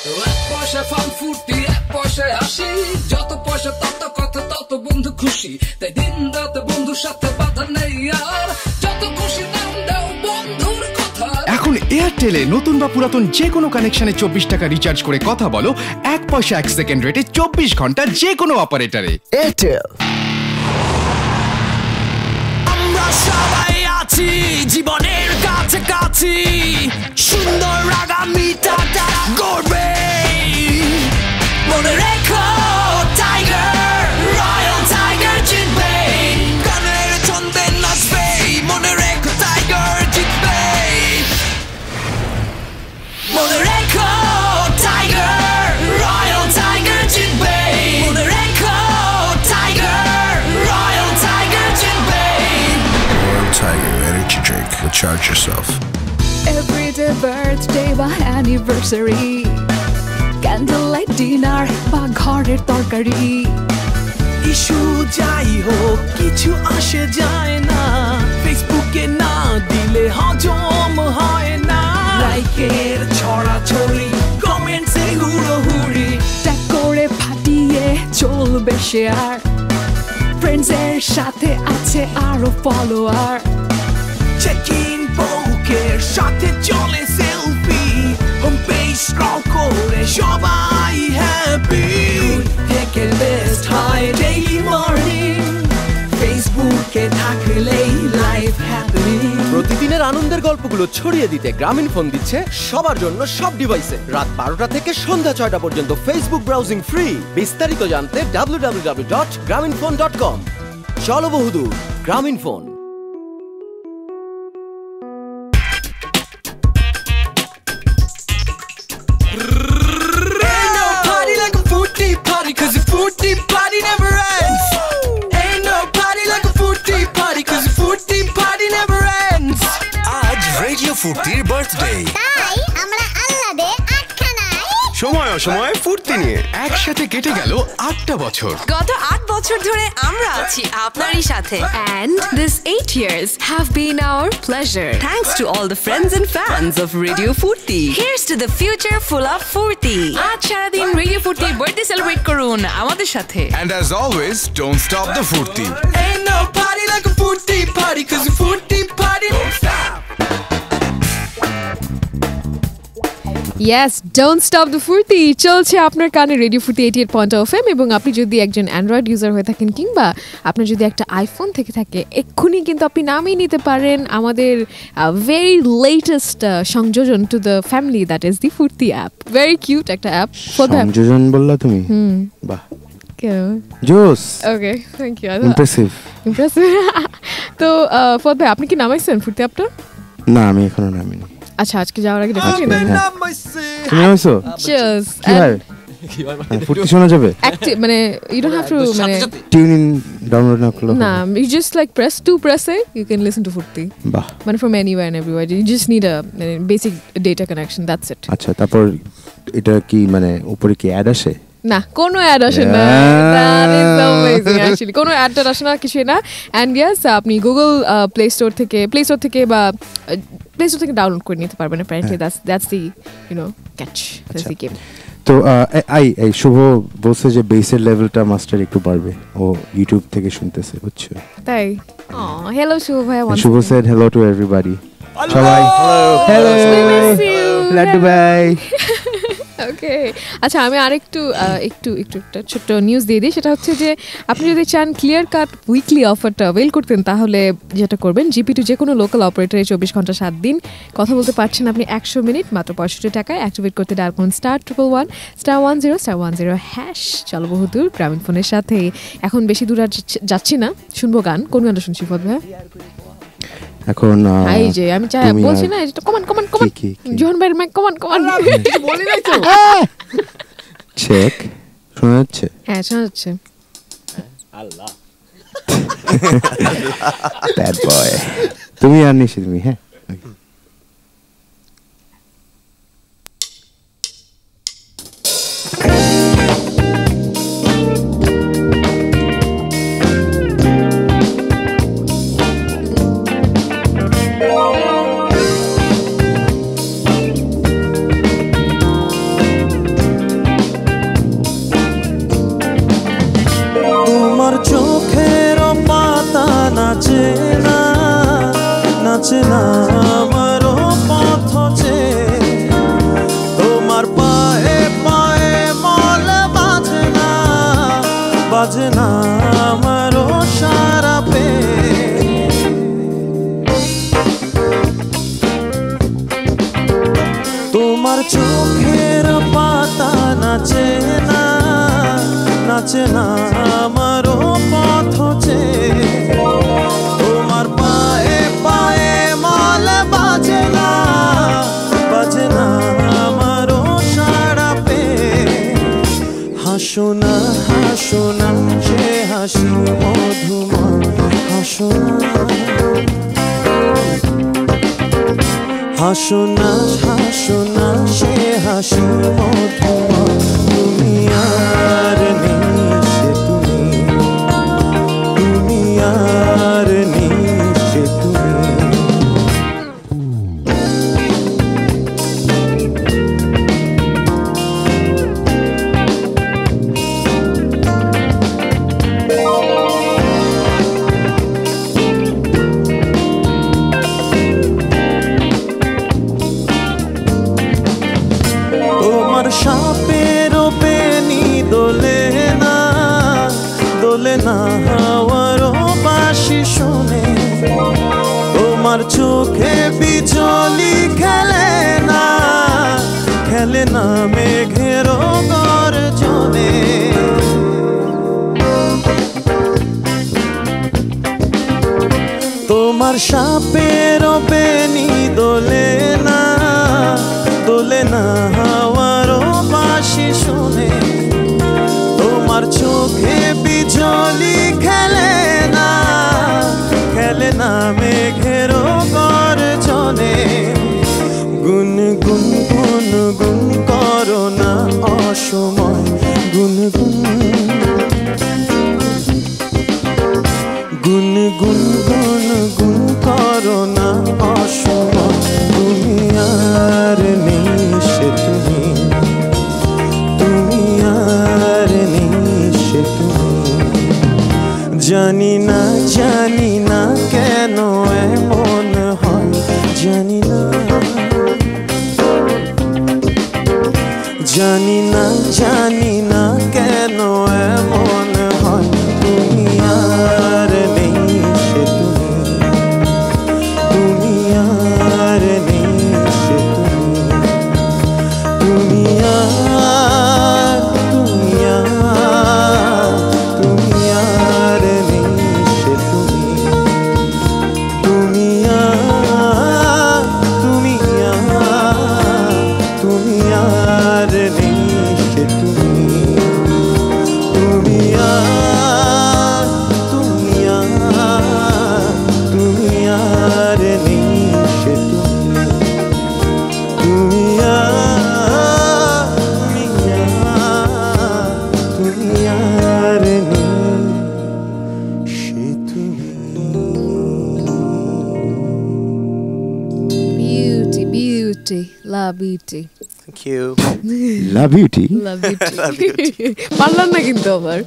যত পয়সা তত কথা তত বন্ধু খুশি। তাই দিন রাত বন্ধুর সাথে বাধা নেই আর। যত খুশি দাম দাও বন্ধুর এখন এয়ারটেলে নতুন বা পুরাতন যে কোনো কানেকশনে চব্বিশ টাকা রিচার্জ করে কথা বলো এক পয়সা এক সেকেন্ড রেটে চব্বিশ ঘণ্টা যে কোনো অপারেটরে এয়ারটেল আমরা সবাই আছি জীবনের কাছে কাছি সুন্দর আগামীটা তারা গড়বে মনে রেখো Drink. Recharge yourself. Everyday birthday বা anniversary. Candlelight dinner বা ঘরের তরকারি ইস্যু যাই হোক কিছু আসে যায় না। ফেসবুকে না দিলে হজম হয় না। লাইকের ছড়াছড়ি কমেন্টসে হুড়োহুড়ি। ট্যাগ করে ফাটিয়ে চলবে শেয়ার ফ্রেন্ডসের সাথে আছে আরও ফলোয়ার চেক বুকের সাথে চলে সেলফি। হোম পেজ স্ক্রল করে সবাই হ্যাপি থেকে বেস্ট হয় ডেইলি মর্নিং ফেসবুকে থাকলেই লাইফ হ্যাপেনিং প্রতিদিনের আনন্দের গল্পগুলো ছড়িয়ে দিতে গ্রামীণ ফোন দিচ্ছে সবার জন্য সব ডিভাইসে রাত বারোটা থেকে সন্ধ্যা ছয়টা পর্যন্ত ফেসবুক ব্রাউজিং ফ্রি বিস্তারিত জানতে W W W dot Grameenphone dot com চলো বহুদূর, গ্রামীণ ফোন। ফুর্তির বার্থডে তাই আমরা আল্লাদে আটখানায় সময় অসময় ফুর্তি নিয়ে একসাথে কেটে গেল আটটা বছর গত আট বছর ধরে আমরা আছি আপনারই সাথে And this eight years have been our pleasure. Thanks to all the friends and fans of Radio Furti. Here's to the future full of Furti. আজ সারাদিন রেডিও ফুর্তির বার্থডে সেলিব্রেট করুন আমাদের সাথে And as always, don't stop the ফুর্তি Ain't no party like a fruity party, cause a fruity party don't stop. Yes don't stop the Foorti. চলছে আপনার কানে radio Foorti eighty eight point O F M এবং আপনি যদি একজন Android user হয়ে থাকেন কিংবা আপনার যদি একটা আইফোন থেকে থাকে এক্ষুনি কিন্তু আপনি নামিয়ে নিতে পারেন আমাদের ভেরি লেটেস্ট সংযোজন to the family that is the Foorti app very cute একটা অ্যাপ সংযোজন বললা তুমি? হুম। বাহ। জোস। Okay thank you impressive impressive তো ফদ ভাই আপনি কি নামাইছেন ফুর্তি আপটা না আমি এখনও নামিনি। আচ্ছা আজকে যাওয়ার আগে হ্যাঁ। তুমি নামাইছো চিয়ার্স কি হয়? হ্যাঁ, শোনা যাবে? মানে ইউ ডোন্ট হ্যাভ টু মানে টিউন ইন ডাউনলোড না করলে না you just like press to press a you can listen to Foorti বাহ। মানে from anywhere and everywhere you just need a basic data connection that's it আচ্ছা তারপর এটা কি মানে উপরে কি অ্যাড আসে? না কোনো অ্যাড আসে না। দ্যাট ইজ অ্যামেজিং অ্যাকচুয়ালি কোনো অ্যাড টাড আসে না কিছুই না। অ্যান্ড ইয়েস আপনি গুগল প্লে স্টোর থেকে প্লে স্টোর থেকে বা প্লে স্টোর থেকে ডাউনলোড করে নিতে পারবেন apparently that's that's the you know catch that's the game তো আই এই শুভ বলছে যে বেসের লেভেলটা মাস্টার একটু বাড়বে। ও ইউটিউব থেকে শুনতেছে বুঝছ? তাই? ও হ্যালো শুভ ভাই Shuvo. Said hello to everybody সবাই। হ্যালো লাড্ডু ভাই ওকে আচ্ছা আমি আরেকটু একটু একটু একটা ছোট্ট নিউজ দিয়ে দিই। সেটা হচ্ছে যে, আপনি যদি চান ক্লিয়ার কাট উইকলি অফারটা অ্যাভেল করতেন, তাহলে যেটা করবেন জিপি টু যে কোনো লোকাল অপারেটরে চব্বিশ ঘণ্টা সাত দিন, কথা বলতে পারছেন আপনি একশো মিনিট, মাত্র পঁয়ষট্টি টাকায়। অ্যাক্টিভেট করতে ডায়াল করুন star triple one star one zero star one zero hash চলো বহুদূর, গ্রামীণ ফোনের সাথে। এখন বেশি দূর আর যাচ্ছি- যাচ্ছি না। শুনব গান। কোন গানটা শুনছি ফদ ভাই? এখন এই যে আমি চাই বলছি না এটা কমান কমান কমান? জোহন ভাইয়ের মাইক কমান কমান। বলি নাই তো। চেক শোনা যাচ্ছে? হ্যাঁ শোনা যাচ্ছে। ব্যাড বয় তুমি আর নিশি তুমি হ্যাঁ? হাসো না হাসো না সে হাসি মধুময় হাসো না হাসো না হাসো না সে হাসি মধুময়, তুমি আর নেই সে তুমি সাপের বেনি দোলে না দোলে না হাওয়ার বাসি শুনে। তোমার চোখে বিজলি খেলে না খেলে না মেঘের গর্জনে। গুন গুন গুন গুন করো না অসময়, গুন গুন গুন গুন গুন গুন করো না অসময় তুমি আর নেই তুমি। তুমি আর নেই তুমি। জানি না জানি না কেন এমন হয়, জানি না। জানি না জানি না কেন লাভ ইউটি পারলাম না কিন্তু আবার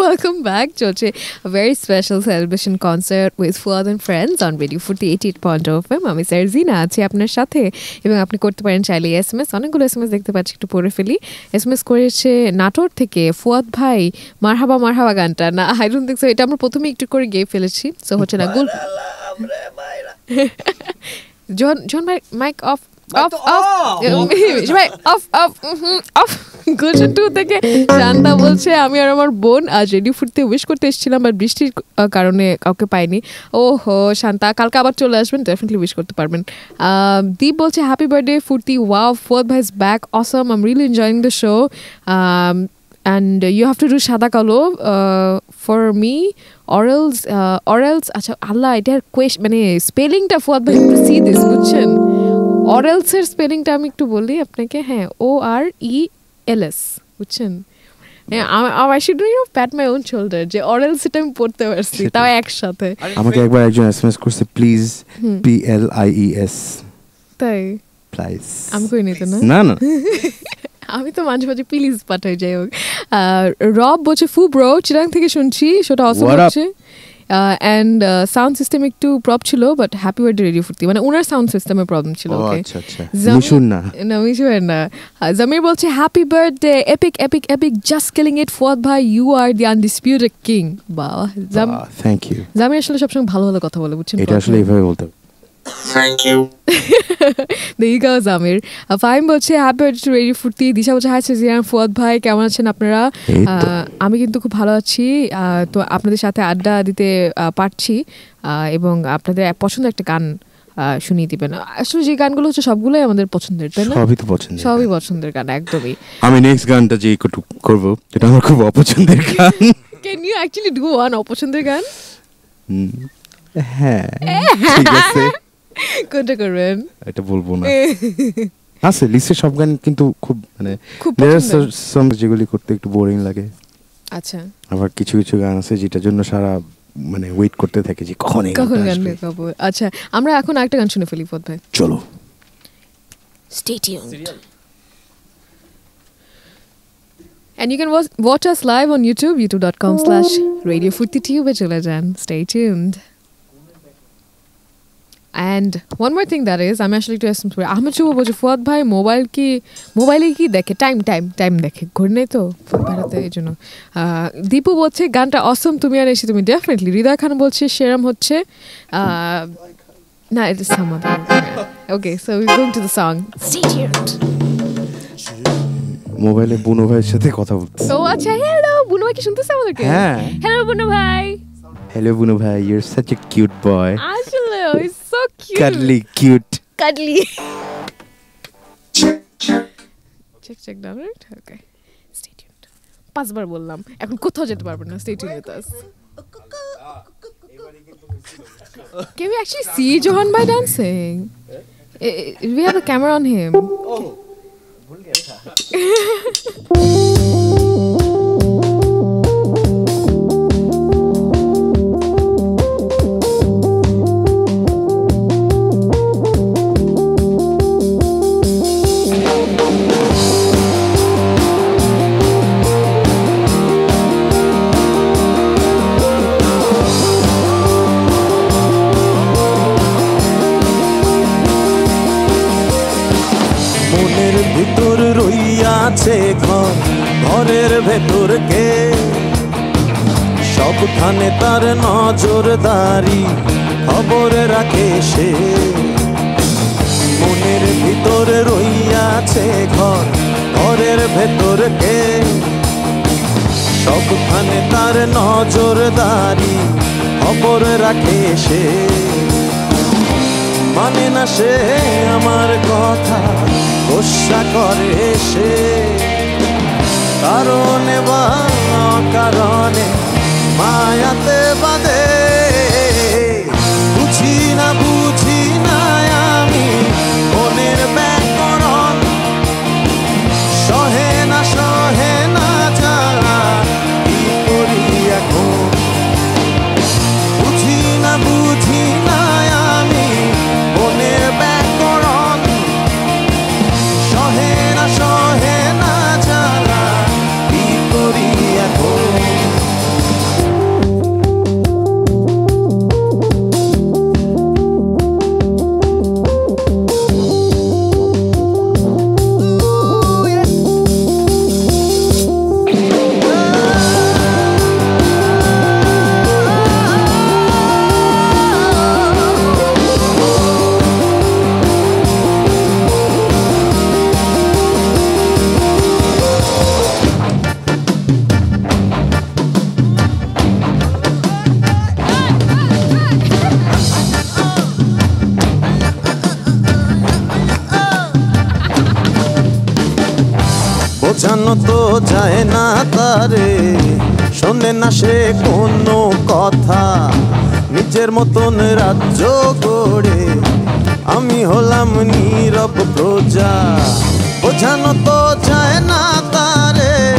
ওয়েলকাম ব্যাক চলছে very special celebration concert with Fuad and friends on radio Foorti eight eight point O F M আমি সার্জিনা আছি আপনার সাথে। এবং আপনি করতে পারেন চাইলে এস এম এস অনেকগুলো এস এম এস দেখতে পাচ্ছি একটু পড়ে ফেলি। এস এম এস করেছে নাটোর থেকে ফুয়াদ ভাই। মারহাবা মারহাবা গানটা। না আই ডোন্ট থিঙ্ক সো এটা আমরা প্রথমে একটু করে গেয়ে ফেলেছি। সো হচ্ছে না গুল জন জন ভাই mic off off off off off off Gulshan two থেকে শান্তা বলছে আমি আর আমার বোন আজ রেডি ফুটতে উইশ করতে এসেছিলাম আর বৃষ্টির কারণে কাউকে পাইনি। ও হো শান্তা কালকে আবার চলে আসবেন ডেফিনেটলি উইশ করতে পারবেন। দীপ বলছে happy birthday Foorti wow fourth vice back awesome um really enjoying the show and you have to do সাদা কালো ফর মি অরেলস অরেলস আচ্ছা আল্লাহ এটার কোয়েশ মানে স্পেলিংটা ফুয়াদ ভাই সি দিস বুঝছেন? অরেলসের স্পেলিংটা আমি একটু বলি আপনাকে হ্যাঁ O R E L S বুঝছেন? I should you pat my own shoulder যে অরেলস এটা আমি পড়তে পারছি তাও একসাথে। আমাকে একবার একজন এসএমএস করছে please. P L I E S তাই? প্লাইজ আমি কই নিতে না? না না। আমি তো মাঝে মাঝে প্লিজ পাঠাই যাই হোক। রব বলছে ফু ব্রো চিরাং থেকে শুনছি সেটা অসম হচ্ছে। অ্যান্ড সাউন্ড সিস্টেম একটু প্রব ছিল but happy birthday radio Foorti মানে ওনার সাউন্ড সিস্টেমের প্রবলেম ছিল ওকে আচ্ছা আচ্ছা। না। না জামির বলছে happy birthday epic epic epic just killing it Fuad ভাই you are the undisputed king বাহ জাম- থ্যাংক ইউ জামির আসলে সবসময় ভালো ভালো কথা বলে বুঝছেন এটা আসলে এইভাবে বলতে হবে। Thank you There you go, Fahim বলছে হ্যাপি টু রেডি ফুর্তি দিশা বলছে হাই সিজিয়ান ফুয়াদ ভাই কেমন আছেন আপনারা? আহ, আমি কিন্তু খুব ভালো আছি। তো আপনাদের সাথে আড্ডা দিতে পারছি। এবং আপনাদের এক পছন্দের একটা গান শুনিয়ে দিবেন। আসলে যে গানগুলো হচ্ছে সবগুলোই আমাদের পছন্দের তাই না? সবই তো পছন্দের সবই পছন্দের গান একদমই। আমি নেক্সট গানটা যে একটু করব এটা আমার খুব অপছন্দের গান। Can you actually do one অপছন্দের গান? হুম, হ্যাঁ ঠিক আছে। কোনটা করবেন? এটা বলব না। আছে লিস্টে সব গান কিন্তু খুব মানে যেগুলি করতে একটু বোরিং লাগে। আচ্ছা। আবার কিছু কিছু গান আছে যেটার জন্য সারা মানে ওয়েট করতে থাকে যে কখন কখন গান। আচ্ছা আমরা এখন একটা গান শুনে ফেলি ফোদ ভাই। চলো। Stay tuned. And you can watch, watch us live on YouTube, youtube.com slash Radio Tube Stay tuned. And one more thing that is, আমি আসলে একটু এসেম করি আহমেদ শুভ বলছে ফুয়াদ ভাই মোবাইল কি মোবাইলে কি দেখে টাইম টাইম টাইম দেখে ঘড়ি নেই তো ভাইরাতে এই জন্য দীপু বলছে গানটা অসম তুমি আর এসে তুমি ডেফিনেটলি হৃদয় খান বলছে সেরাম হচ্ছে না এটা Samad okay so we going to the song. মোবাইলে বুনো ভাইয়ের সাথে কথা বলতে ও আচ্ছা হ্যালো বুনু ভাই কি শুনতেছে আমাদেরকে? হ্যাঁ। হ্যালো বুনু ভাই হ্যালো বুনো ভাই your such a cute boy আসলে is so cute cuddly cute cuddly check check down right okay stay tuned পাঁচবার বললাম। এখন কোথাও যেতে পারবেন না। Stay tuned with us Can we actually see Johan by dancing? Eh, eh, We have a camera on him. মনের ভেতর কে সবখানে তার নজরদারি খবর রাখে সে। মনের ভিতর রইয়াছে ঘর, ঘরের ভেতর কে সবখানে তার নজরদারি খবর রাখে সে। মানে না সে আমার কথা গোসা করে সে। কারণে বা কারণে মায়াতে বাদে যায় না তারে। শোনে না সে কোনো কথা। নিজের মতন রাজ্য গড়ে। আমি হলাম নীরব প্রজা। বোঝানো তো যায় না তারে।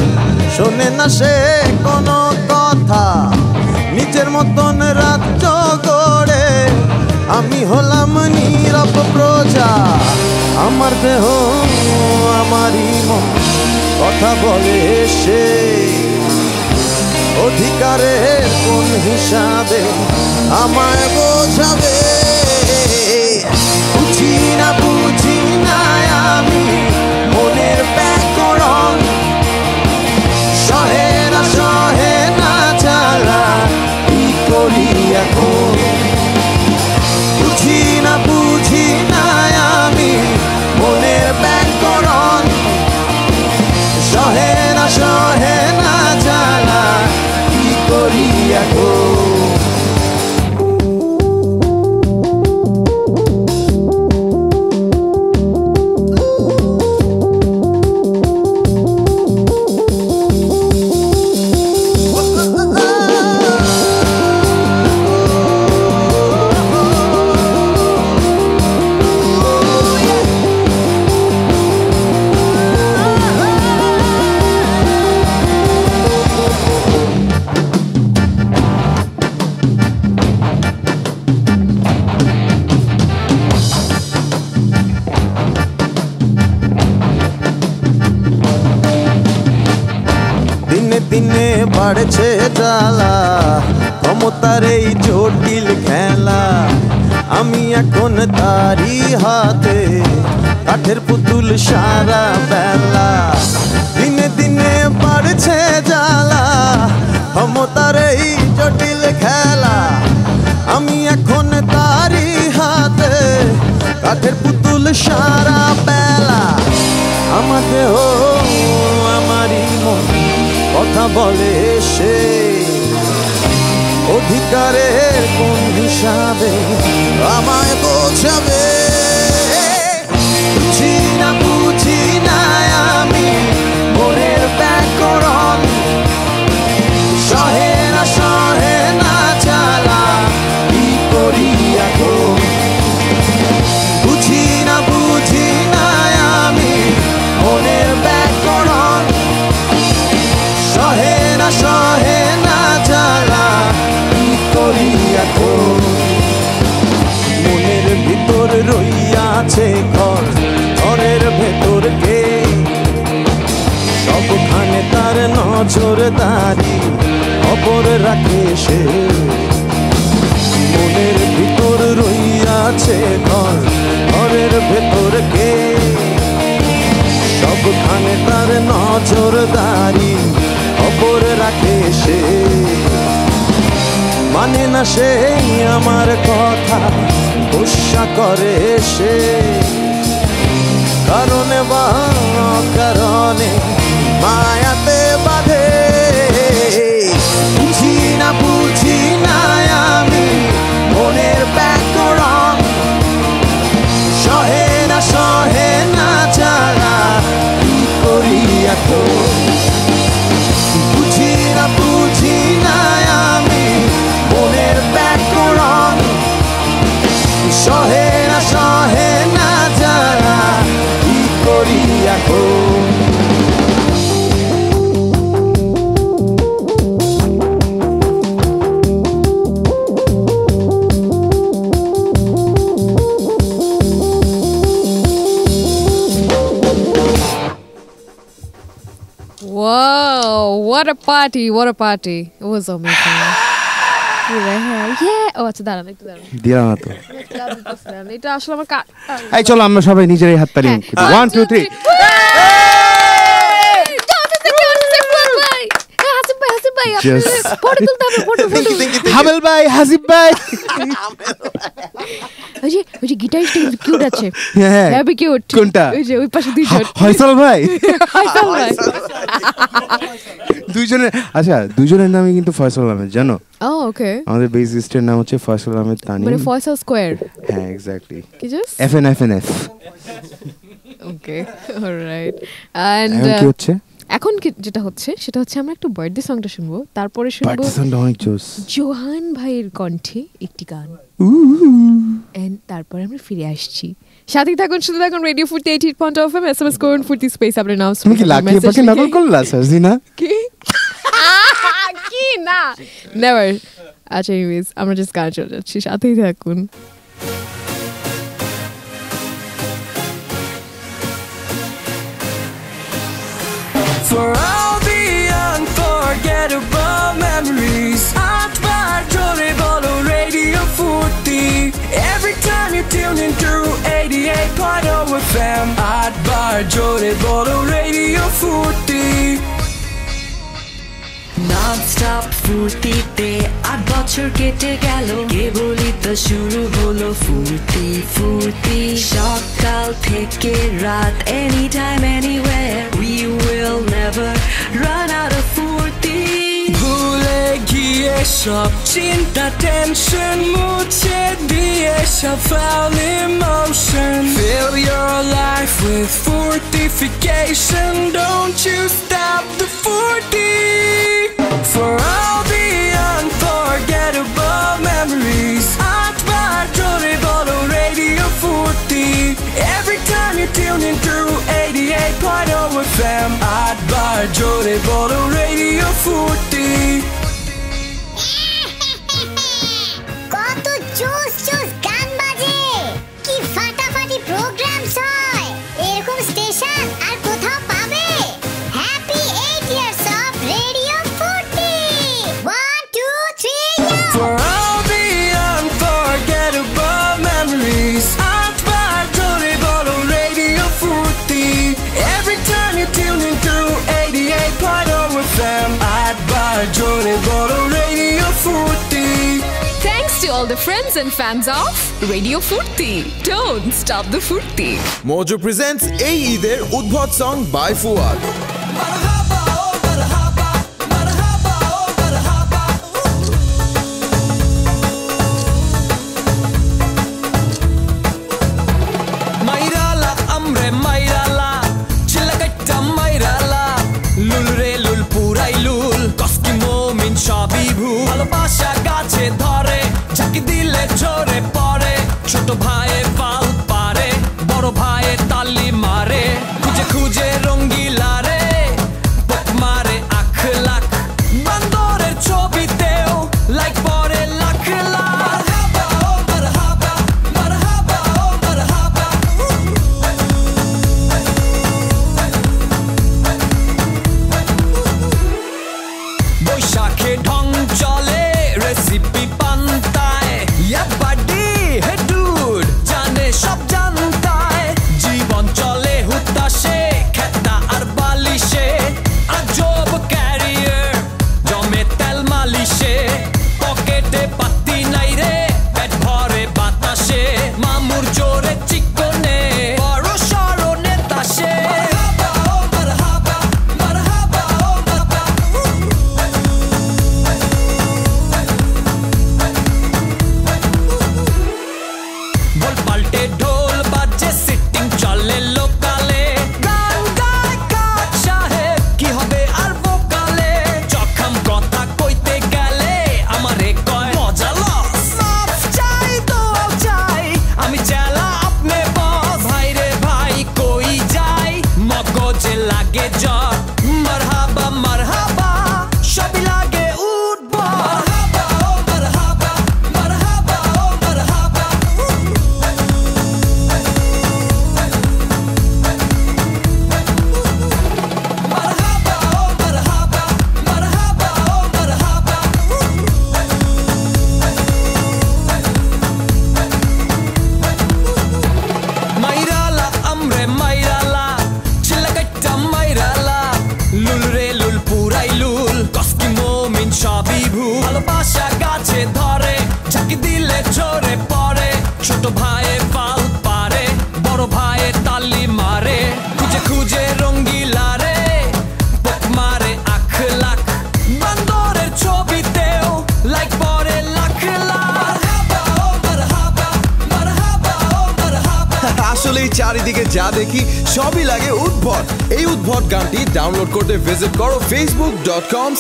শোনে না সে কোনো কথা। নিজের মতন রাজ্য গড়ে। আমি হলাম নীরব প্রজা। আমার দেহ, আমারই মন। কথা বলে সে অধিকারের কোন হিসাবে আমায় বোঝাবে? বুঝি না বুঝি না আমি মনের ব্যাকরণ। সহে না সহে না, চালা, কি করি এখন? এই জটিল খেলা। আমি এখন তারি হাতে কাঠের পুতুল সারা বেলা। দিনে দিনে বাড়ছে জ্বালা, ক্ষমতার এই জটিল খেলা। আমি এখন তারি হাতে কাঠের পুতুল সারা বেলা। আমাকে ও আমারই মন, কথা বলে সে অধিকারের কোন হিসাবে আমায় বোঝাবে? রইয়াছে ঘর, ঘরের ভেতর কে? সবখানে তার নজর দাঁড়ি খবর রাখে সে। মনের ভিতর রইয়াছে ঘর, ঘরের ভেতর কে? সবখানে তার নজর দাঁড়ি খবর রাখে সে। মানে না সে আমার কথা গুসা করে সে। কারণে বা কারণে মায়াতে বাঁধে। বুঝি না বুঝি না আমি মনের ব্যাকরণ। সহে না সহে না ছাড়া কি করি। এখন সহে না সহে না যারা কি করি এখন Whoa, what a party, what a party. It was amazing. পুরো হ্যাঁ yeah. ও আচ্ছা দাঁড়ান একটু দাঁড়ান দিলাম না তো দাঁড়ান, এটা আসলে আমার এই চলো আমরা সবাই নিজেরাই হাত তালি ওয়ান টু থ্রি হ্যাঁ। হাবেল ভাই হাসিব ভাই ওই যে ওই যে গিটারিস্ট কিউট আছে। হ্যাঁ। হ্যাপি কিউট কোনটা? ওই যে ওই পাশে দুইজন। ফয়সাল ভাই? ফয়সাল ভাই। দুইজনের আচ্ছা দুইজনের নামে কিন্তু ফয়সাল আহমেদ জানো? ও ওকে আমাদের বেসিস্টের নাম হচ্ছে ফয়সাল আহমেদ তানি মানে ফয়সাল স্কোয়ার হ্যাঁ এক্স্যাক্টলি কি just F N F N F okay alright and কি হচ্ছে? এখন যেটা হচ্ছে সেটা হচ্ছে আমরা একটু বার্থডে সংটা শুনব। তারপরে শুনব জোহান ভাইয়ের কণ্ঠে একটি গান। এন্ড তারপর আমরা ফিরে আসছি। সাথেই থাকুন শুধু থাকুন radio Foorti eight point O F M S M S করুন ফুর্তি স্পেস আপনার নাম তুমি কি লাকি পাখি নকল করলা সাজিনা কি? কি না? নেভার আচ্ছা এনিওয়েজ আমরা জাস্ট গান চলে যাচ্ছি। সাথেই থাকুন। for all the unforgettable memories. At Akbar Jolly Bolo Radio 40. Every time you tune in through 88.0 FM, At Akbar Jolly Bolo Radio 40. Nonstop ফুর্তিতে আট বছর কেটে গেল। কেবলই তো শুরু হলো ফুর্তি ফুর্তি। সকাল থেকে রাত any time anywhere we will never run out of Foorti. ভুলে গিয়ে সব চিন্তা টেনশন মুছে দিয়ে সব foul emotion Fill your life with fortification, Don't you stop the forty For all the unforgettable memories. I try to live on radio 40 Every time you tune in to 88.0 FM I try to live on radio 40 friends and fans of Radio Furti. Don't stop the Furti. Mojo presents এই ঈদের উদ্ভট song by Fuad ছোট ভাইয়ে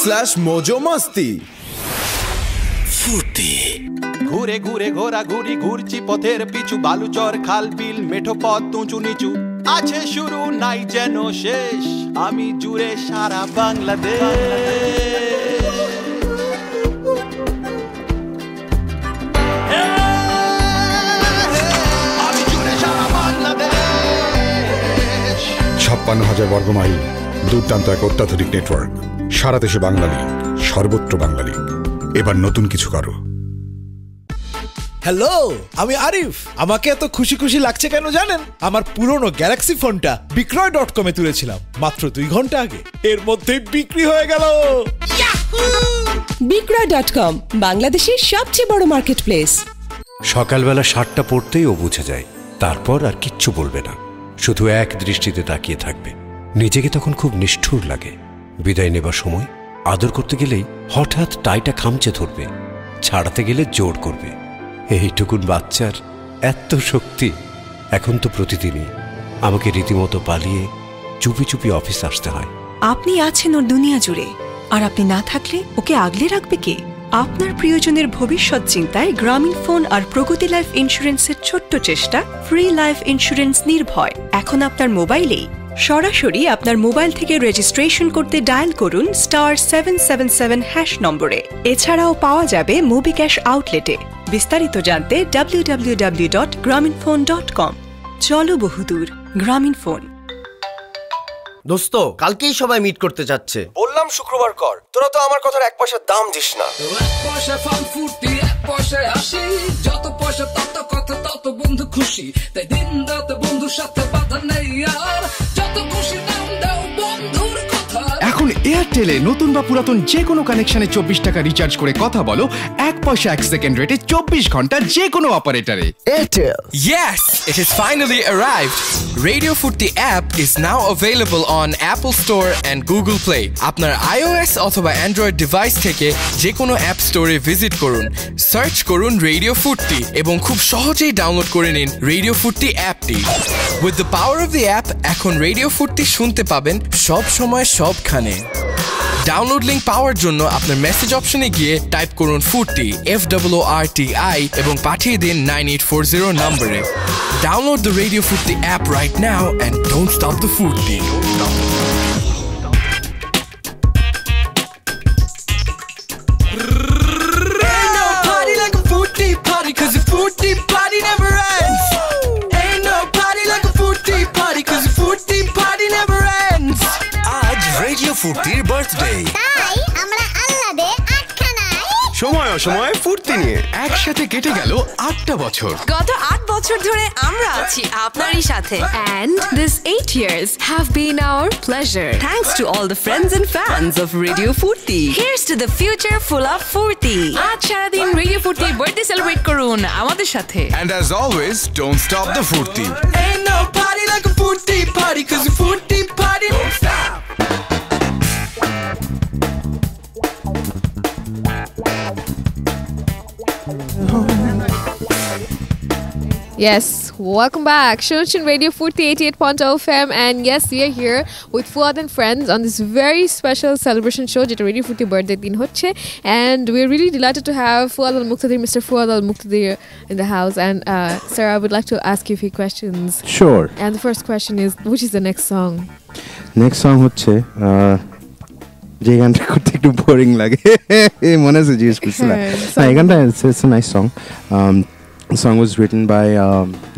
slash Mojo মাস্তি ফুর্তি। ঘুরে ঘুরে ঘোরা ঘুরি ঘুরছি পথের পিছু বালুচর খাল বিল মেঠো পথ উঁচু নিচু। আছে শুরু নাই যেন শেষ আমি জুড়ে সারা বাংলাদেশ। ছাপ্পান্ন হাজার বর্গমাইল দুর্দান্ত এক অত্যাধুনিক নেটওয়ার্ক সারা দেশে বাঙালি সর্বত্র বাঙালি। এবার নতুন কিছু করো। হ্যালো আমি আরিফ। আমাকে এত খুশি খুশি লাগছে কেন জানেন? আমার পুরনো গ্যালাক্সি ফোনটা বিক্রয় ডট কমে তুলেছিলাম মাত্র দুই ঘণ্টা আগে। এর মধ্যেই বিক্রি হয়ে গেল। বিক্রয় ডট কম বাংলাদেশের সবচেয়ে বড় মার্কেট প্লেস সকালবেলা সাতটা পড়তেই ও বুঝে যায় তারপর আর কিচ্ছু বলবে না। শুধু এক দৃষ্টিতে তাকিয়ে থাকবে। নিজেকে তখন খুব নিষ্ঠুর লাগে। বিদায় নেবার সময় আদর করতে গেলেই হঠাৎ টাইটা খামচে ধরবে, ছাড়াতে গেলে জোর করবে। এইটুকুন বাচ্চার এত শক্তি, এখন তো প্রতিদিনই। আমাকে রীতিমতো পালিয়ে চুপি চুপি অফিস আসতে হয়। আপনি আছেন ওর দুনিয়া জুড়ে, আর আপনি না থাকলে ওকে আগলে রাখবে কে? আপনার প্রিয়জনের ভবিষ্যৎ চিন্তায় গ্রামীণ ফোন আর প্রগতি লাইফ ইন্স্যুরেন্সের ছোট্ট চেষ্টা ফ্রি লাইফ ইন্স্যুরেন্স নির্ভয়। এখন আপনার মোবাইলেই সরাসরি আপনার মোবাইল থেকে রেজিস্ট্রেশন করতে ডায়াল করুন star seven seven seven hash নম্বরে। এছাড়াও পাওয়া যাবে মুবি ক্যাশ আউটলেটে। বিস্তারিত জানতে W W W dot Grameenphone dot com চলো বহুদূর গ্রামীণ ফোন। দোস্ত কালকেই সবাই মিট করতে যাচ্ছে। বললাম শুক্রবার কর। তোরা তো আমার কথার এক পয়সার দাম দিস না। এক পয়সা ফান ফুর্তি এক পয়সায় আসি, যত পয়সা তত কথা, তত বন্ধু খুশি। তাই দিন রাত বন্ধুর সাথে বাধা নেই আর, যত খুশি নাম দাও বন্ধুর এখন এয়ারটেলে নতুন বা পুরাতন যে কোনো কানেকশনে চব্বিশ টাকা রিচার্জ করে কথা বলো এক পয়সা এক সেকেন্ড রেটে চব্বিশ ঘণ্টা যে কোনো অপারেটরে Airtel. Yes, it has finally arrived. Radio Furti app is now available on Apple Store and Google Play. আপনার iOS অথবা Android ডিভাইস থেকে যে কোনো অ্যাপ স্টোরে ভিজিট করুন সার্চ করুন রেডিও ফুর্তি এবং খুব সহজেই ডাউনলোড করে নিন রেডিও ফুর্তি অ্যাপটি with the power of the app এখন রেডিও ফুর্তি শুনতে পাবেন সব সময় সবখানে ডাউনলোড লিংক পাওয়ার জন্য আপনার মেসেজ অপশনে গিয়ে টাইপ করুন Foorti F W R T I এবং পাঠিয়ে দিন নাইন এইট ফোর জিরো নম্বরে download the radio Foorti app right now and don't stop the Foorti. ফুর্তির birthday তাই আমরা আল্লাদে সময় অসময় ফুর্তি নিয়ে একসাথে কেটে গেল আটটা বছর গত আট বছর ধরে আমরা আছি আপনারই সাথে and this eight years have been our pleasure Thanks to all the friends and fans of Radio Furti. here's to the future full of ফুর্তি আজ সারাদিন রেডিও ফুর্তি বার্থডে সেলিব্রেট করুন আমাদের সাথে And as always, don't stop the furti. Ain't no party like a fruity party, cause a fruity party don't stop. Yes, welcome back. Shunshin Radio 40 88.0 FM. And yes, we are here with Fuad and friends on this very special celebration show, যেটা Radio 40 birthday দিন হচ্ছে And we're really delighted to have Fuad Al Muqtadir, Mr. Fuad Al Muqtadir in the house. And uh, sir, I would like to ask you a few questions. Sure. And the first question is, which is the next song? Next song হচ্ছে আহ, যে গানটা করতে একটু boring লাগে মনে আছে জিজ্ঞেস করছিলাম হ্যাঁ, না এই গানটা it's nice song song was written by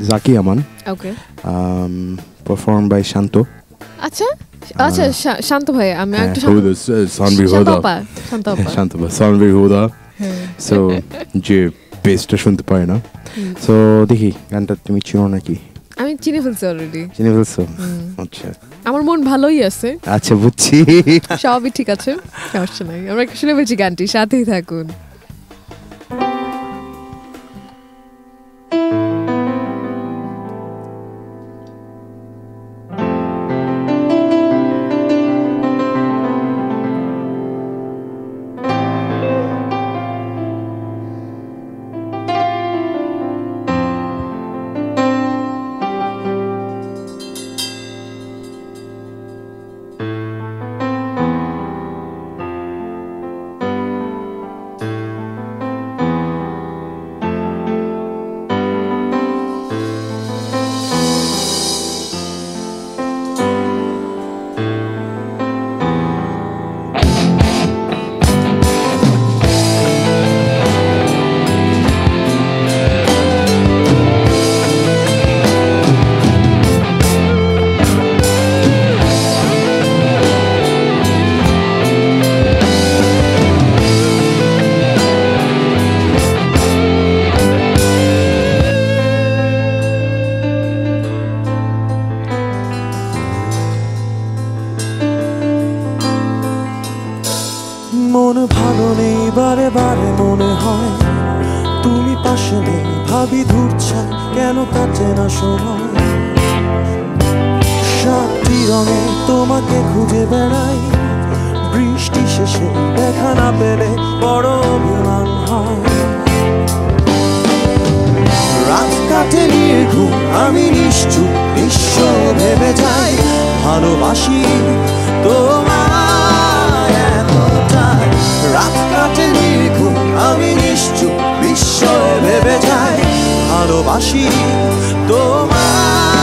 Zaki Aman Okay. Perform by Shanto আচ্ছা? আচ্ছা শা- শান্ত ভাই আমি হ্যাঁ, একটু সানভীর শান্ত। আপা, শান্ত আপা। শান্ত বা সানভীর হুদা হ্যাঁ। সো যে বেসটা শুনতে পারে না। সো দেখি গানটা তুমি চিনো নাকি? আমি চিনে ফেলছি অলরেডি চিনে ফেলছো। আচ্ছা। আমার মন ভালোই আছে। আচ্ছা বুঝছি। সবই ঠিক আছে সমস্যা নাই। আমরা শুনে ফেলছি গানটি সাথেই থাকুন। যায় ভালোবাসি তোমার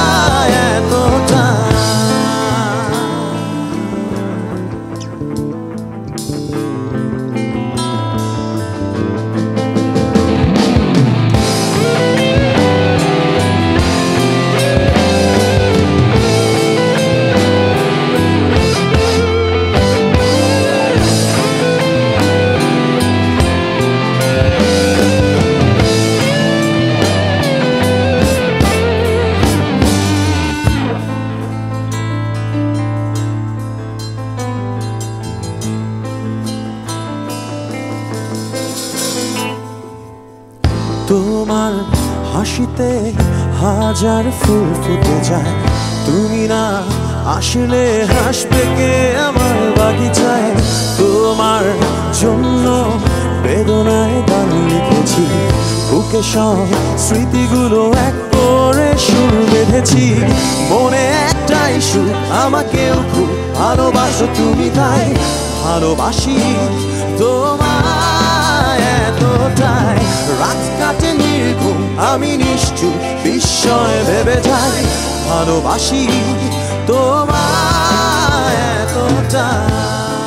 ভালোবাসি। তোমায় এতটাই রাত কাটে নির্ঘুম আমি নিশ্চুপ বিস্ময় ভেবে যাই। ভালোবাসি তোমায় এতটাই।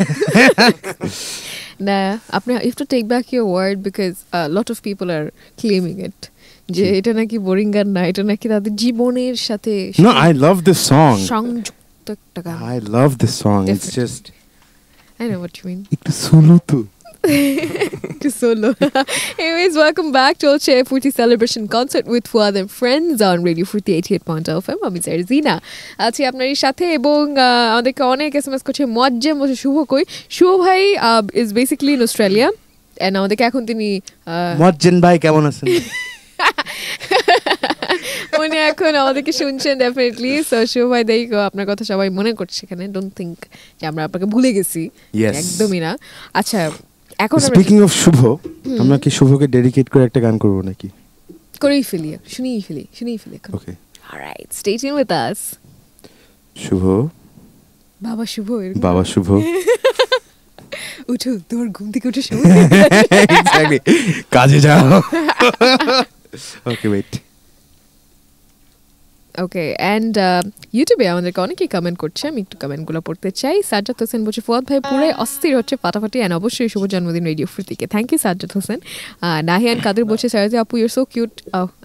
প্যাঁ না আপনি if to take back your word because lot of people are claiming it যে এটা নাকি বোরিং গান না এটা নাকি তাদের জীবনের সাথে No, I love this song. সংযুক্ত একটা গান I love this song. It's Definitely. just I know what you mean. একটু সুলু তো to solo. Anyways, welcome back to our Chair 40 celebration concert with Fuad and friends on Radio 40 88.0 FM. আমি জার্জিনা আছি আপনার সাথে এবং আমাদেরকে অনেক এস এম এস করছে। মজ্জেম বসে শুভ কই? শুভ ভাই is basically in Australia and আমাদেরকে এখন তিনি মজ্জেন ভাই কেমন আছেন? উনি এখন আমাদেরকে শুনছেন ডেফিনেটলি সো শুভ ভাই দেই আপনার কথা সবাই মনে করছে এখানে। ডোন্ট থিঙ্ক যে আমরা আপনাকে ভুলে গেছি। একদমই না। আচ্ছা এখন স্পিকিং অফ শুভ আমরা কি শুভকে ডেডিকেট করে একটা গান করব নাকি? করেই ফেলি শুনিয়ে ফেলি শুনিয়ে ফেলি okay Alright, stay tuned with us. Shuvo. বাবা শুভ। বাবা শুভ। উঠো তোমার ঘুম থেকে উঠে শুভ. কাজে যাও। ওকে ওয়েট ওকে অ্যান্ড ইউটিউবে আমাদেরকে অনেকেই কমেন্ট করছে আমি একটু কমেন্টগুলো পড়তে চাই। সাজ্জাদ হোসেন বলছে ফুয়াদ ভাই পুরাই অস্থির হচ্ছে ফাটাফাটি অ্যান্ড অবশ্যই শুভ জন্মদিন রেডিও ফ্রিতিকে থ্যাংক ইউ সাজ্জাদ হোসেন। নাহিয়ান কাদের বলছে সারাজি আপু ইউর সো কিউট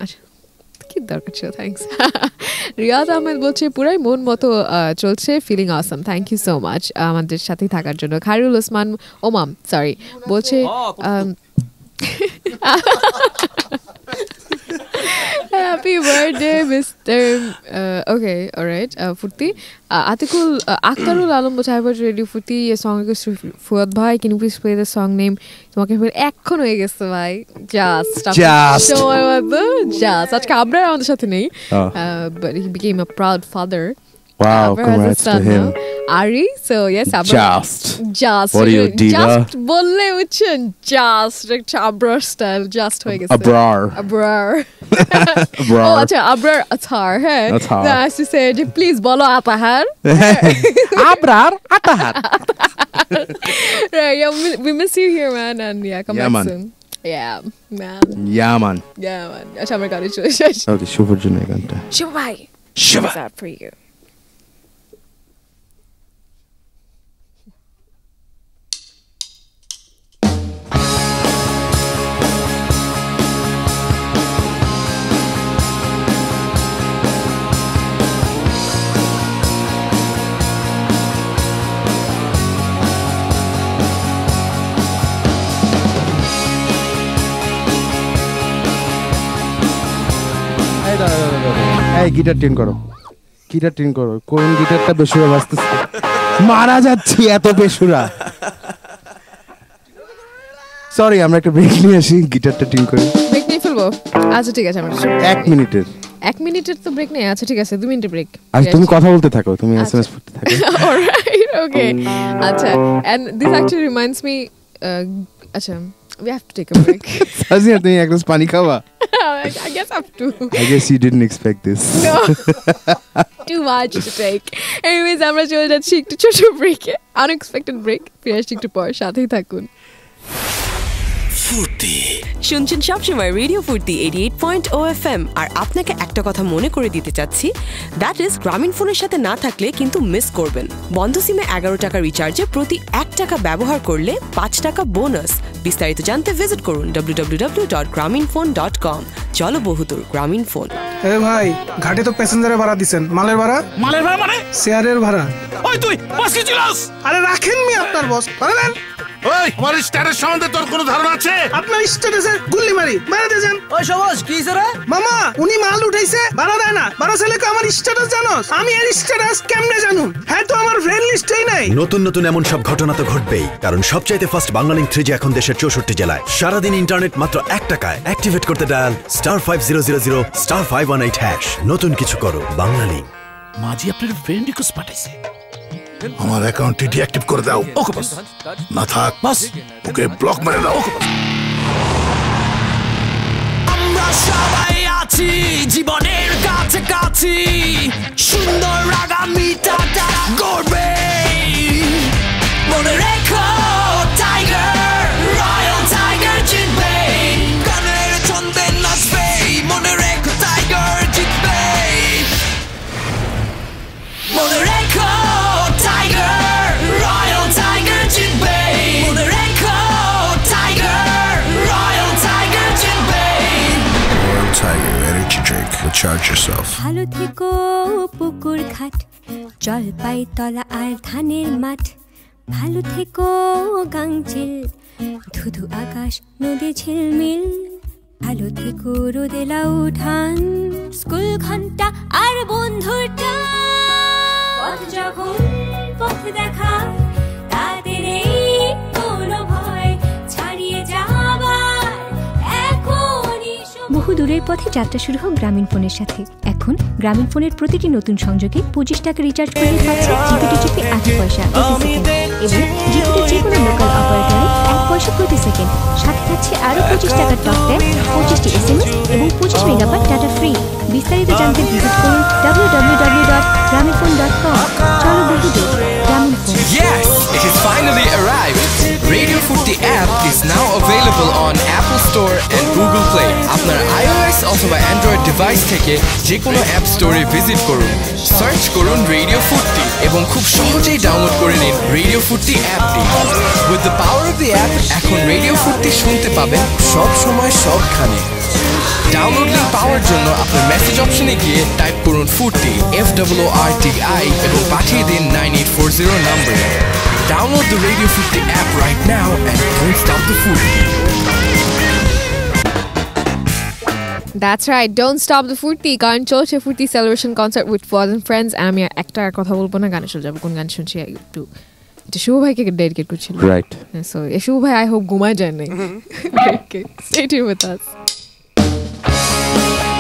আচ্ছা কি দরকার ছিল থ্যাংকস রিয়াজ আহমেদ বলছে পুরাই মন মতো চলছে feeling awesome thank you so much আমাদের সাথেই থাকার জন্য। খায়রুল ওসমান ওমাম সরি বলছে um, happy birthday mister okay alright Foorti Uh, Atikul uh, Aktarul Alam বোঝা হ্যাপি রেডিও ফুর্তি এ সঙ্গে ফুয়াদ ভাই can please play the song name তোমাকে এখন হয়ে গেছে ভাই। জাস্ট. জাস্ট আজকে আমরা আমাদের সাথে নেই. But he became a proud father Wow, congrats to him. Ari, so yes, Abra. Just. Just. What are you, diva? Just বললে উঠছেন just একটা আবরার স্টাইল জাস্ট হয়ে গেছে Abrar. আবরার Abrar. ও আচ্ছা আবরার আতাহার হ্যাঁ Athar. না আসছে সে যে প্লিজ বলো Atahar Abrar Atahar right yeah we, we miss you here man and yeah come Yeah, back man. soon yeah man ইয়া মান yeah man আচ্ছা আমার গাড়ি চলে শেষ ওকে শুভর জন্য এই গানটা শুভ ভাই Shuvo What's up for you এই গিটার টিন করো। গিটার টিন করো। কোন গিটারটা বেসুরা বাজতেছে? মারা যাচ্ছি এত বেসুরা। সরি আমরা একটা ব্রেক নিয়ে আসি গিটারটা টিন করি। ব্রেক নিয়ে ফেলব? আচ্ছা ঠিক আছে আমরা এক মিনিটের। এক মিনিটের তো ব্রেক নেই? আচ্ছা ঠিক আছে দু মিনিটের ব্রেক আর তুমি কথা বলতে থাকো তুমি এসএমএস করতে থাকো। Okay. Acha. And this actually reminds me. Uh, acha, we have to take a break. সাজিয়া তুমি এক গ্লাস পানি খাওয়া I I guess I have to. I guess you didn't expect this. No. Too much to take. Anyways, আমরা চলে যাচ্ছি একটু ছোট ব্রেকে আনএক্সপেক্টেড ব্রেক ফিরে আসছি একটু পর সাথেই থাকুন শুনছেন সবসময় radio Foorti eighty eight point O F M আর আপনাকে একটা কথা মনে করে দিতে চাচ্ছি দ্যাট ইজ গ্রামীণ ফোনের সাথে না থাকলে কিন্তু মিস করবেন। বন্ধ সিমে এগারো টাকা রিচার্জে প্রতি এক টাকা ব্যবহার করলে পাঁচ টাকা বোনাস বিস্তারিত জানতে ভিজিট করুন W W W dot Grameenphone dot com চলো বহুদূর গ্রামীণ ফোন। এ ভাই ঘাটে তো প্যাসেঞ্জারের ভাড়া দিছেন। মালের ভাড়া? মালের ভাড়া মানে? শেয়ারের ভাড়া। ওই তুই বাস কি ছিলাস আরে রাখেন মি আপনার বস পারেন ওই আমার স্ট্যাটাস সম্বন্ধে তোর কোনো ধারণা আছে? আপনার স্ট্যাটাসে গুল্লি মারি মারা দিয়ে যান। ওই সবস কি রে? মামা উনি মাল উঠাইছে ভাড়া দেয় না। ভাড়া ছেলেকে আমার স্ট্যাটাস জানোস? আমি এর স্ট্যাটাস কেমনে জানুম হ্যাঁ তো আমার ফ্রেন্ড লিস্টেই নাই। নতুন নতুন এমন সব ঘটনা তো ঘটবেই কারণ সবচাইতে ফার্স্ট বাংলালিংক থ্রি এখন দেশের চৌষট্টি জেলায়। সারাদিন ইন্টারনেট মাত্র এক টাকায়। অ্যাক্টিভেট করতে dial star five zero zero zero star five one eight hash নতুন কিছু করো বাংলালিংক মাঝি আপনার ফ্রেন্ড রিকোয়েস্ট পাঠাইছে। আমার অ্যাকাউন্টটি ডিঅ্যাক্টিভ করে দাও। ওকে বস না থাক বাস ওকে ব্লক মেরে দাও। আমরা সবাই আছি জীবনের কাছে কাছি সুন্দর আগামীটা তারা গড়বে মনে রেখো। Recharge yourself. ভালো থেকো, পুকুর ঘাট, জলপাই তলা আর ধানের মাঠ ভালো থেকো, গাংচিল, ধুধু আকাশ, নদী ঝিলমিল ভালো থেকো রোদেলা উঠান স্কুল ঘণ্টা আর বন্ধুর টান। পথ যখন পথ দেখা দূরের পথে যাত্রা শুরু হোক গ্রামীণ ফোনের সাথে। এখন গ্রামীণ ফোনের প্রতিটি নতুন সংযোগে পঁচিশ টাকা রিচার্জ করে পাচ্ছে জিপিটি জিপি এক পয়সা এবং যে কোনো লোকাল অপারেটরে এক পয়সা প্রতি সেকেন্ড সাথে থাকছে আরও পঁচিশ টাকার টক পঁচিশটি এস এম এস এবং পঁচিশ মেগাবাইট ডাটা ফ্রি বিস্তারিত জানতে ভিজিট করুন W W W dot Grameen dot com চলো phone Yes, it has finally arrived. Radio the app is now available on Apple Store and Google Play. আপনার iOS অথবা Android device থেকে যে কোনো app স্টোরে ভিজিট করুন search করুন radio ফুডটি এবং খুব সহজেই ডাউনলোড করে নিন রেডিও ফুডটি অ্যাপটি with the power of the app এখন রেডিও ফুডটি শুনতে পাবেন সব সময় সবখানে ডাউনলোড লিঙ্ক পাওয়ার জন্য আপনার মেসেজ অপশনে গিয়ে টাইপ করুন Furti F W R T I এবং পাঠিয়ে দিন নাইন এইট ফোর জিরো নম্বরে download the radio Furti app right now and don't stop the Furti That's right. Don't stop the Furti কারণ চলছে Furti celebration concert with friends and friends আমি একটা আর কথা বলব না গানে চলে যাব। কোন গান শুনছি একটু এটা শুভ ভাইকে ডেডিকেট করছিল Right. সো শুভ ভাই আই হোপ ঘুমায় যায় নাই। Stay tune with us Thank you.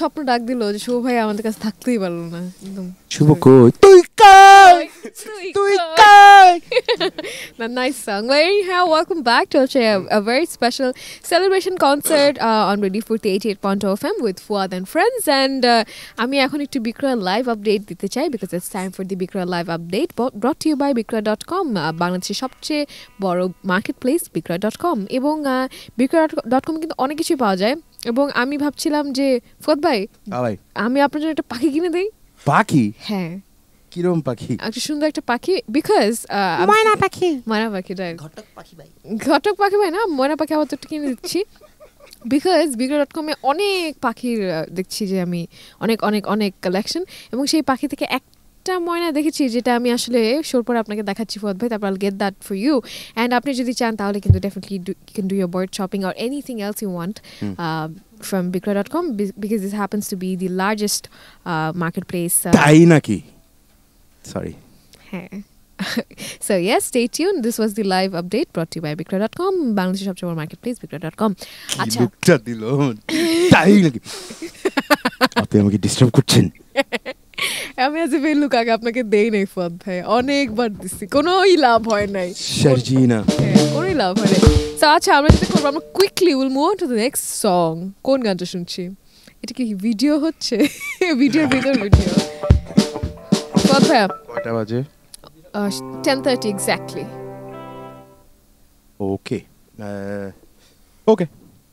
স্বপ্ন ডাক দিল যে শুভ ভাই আমাদের কাছে থাকতেই পারল না একদম। শুভ কই? তুই কই? তুই কই? না নাইস সং ভাই হ্যাঁ welcome back to a very special celebration concert on ready for the 88.0 FM with four and friends and আমি এখন একটু বিক্রয় লাইভ আপডেট দিতে চাই because it's time for the Bikroy live update brought to you by বিক্রয়.com বাংলাদেশের সবচেয়ে বড় marketplace বিক্রয়.com এবং uh, বিক্রয়.com কিন্তু অনেক কিছু পাওয়া যায়। এবং আমি ভাবছিলাম যে ভাই ভাই আমি আপনার জন্য একটা পাখি কিনে দেই। পাখি? হ্যাঁ। কিরম পাখি? একটা সুন্দর একটা পাখি বিকজ ময়না পাখি। ময়না পাখি রাইট ঘটক পাখি ভাই। ঘটক পাখি ভাই না ময়না পাখি আবার তো কিনে দিচ্ছি। বিকজ বিগ্র ডট কমে অনেক পাখির দেখছি যে আমি অনেক অনেক অনেক কালেকশন এবং সেই পাখি থেকে একটা ময়না দেখেছি যেটা আমি আসলে শোর পরে আপনাকে দেখাচ্ছি ফুয়াদ ভাই তারপর get that for you and আপনি যদি চান তাহলে কিন্তু definitely you can do your bird shopping or anything else you want from bikra.com be- because this happens to be the largest uh, marketplace uh, তাই নাকি? সরি হ্যাঁ। So yes stay tuned. This was the live update brought to you by bikra.com বাংলাদেশের সবচেয়ে বড় marketplace bikra.com আচ্ছা। লুকটা দিল? তাই নাকি? আপনি আমাকে ডিস্টার্ব করছেন? আমি আজ লুক আগে আপনাকে দেই নাই ফুয়াদ ভাই। অনেকবার দিচ্ছি কোনোই লাভ হয় নাই। শারজিনা। হ্যাঁ, কোনোই লাভ হয় নাই। আচ্ছা আমরা যেটা করব আমরা quickly will move to the next song কোন গানটা শুনছি? এটা কি ভিডিও হচ্ছে? ভিডিওর ভিতর ভিডিও ফুয়াদ ভাইয়া। কয়টা বাজে? Ten thirty exactly okay okay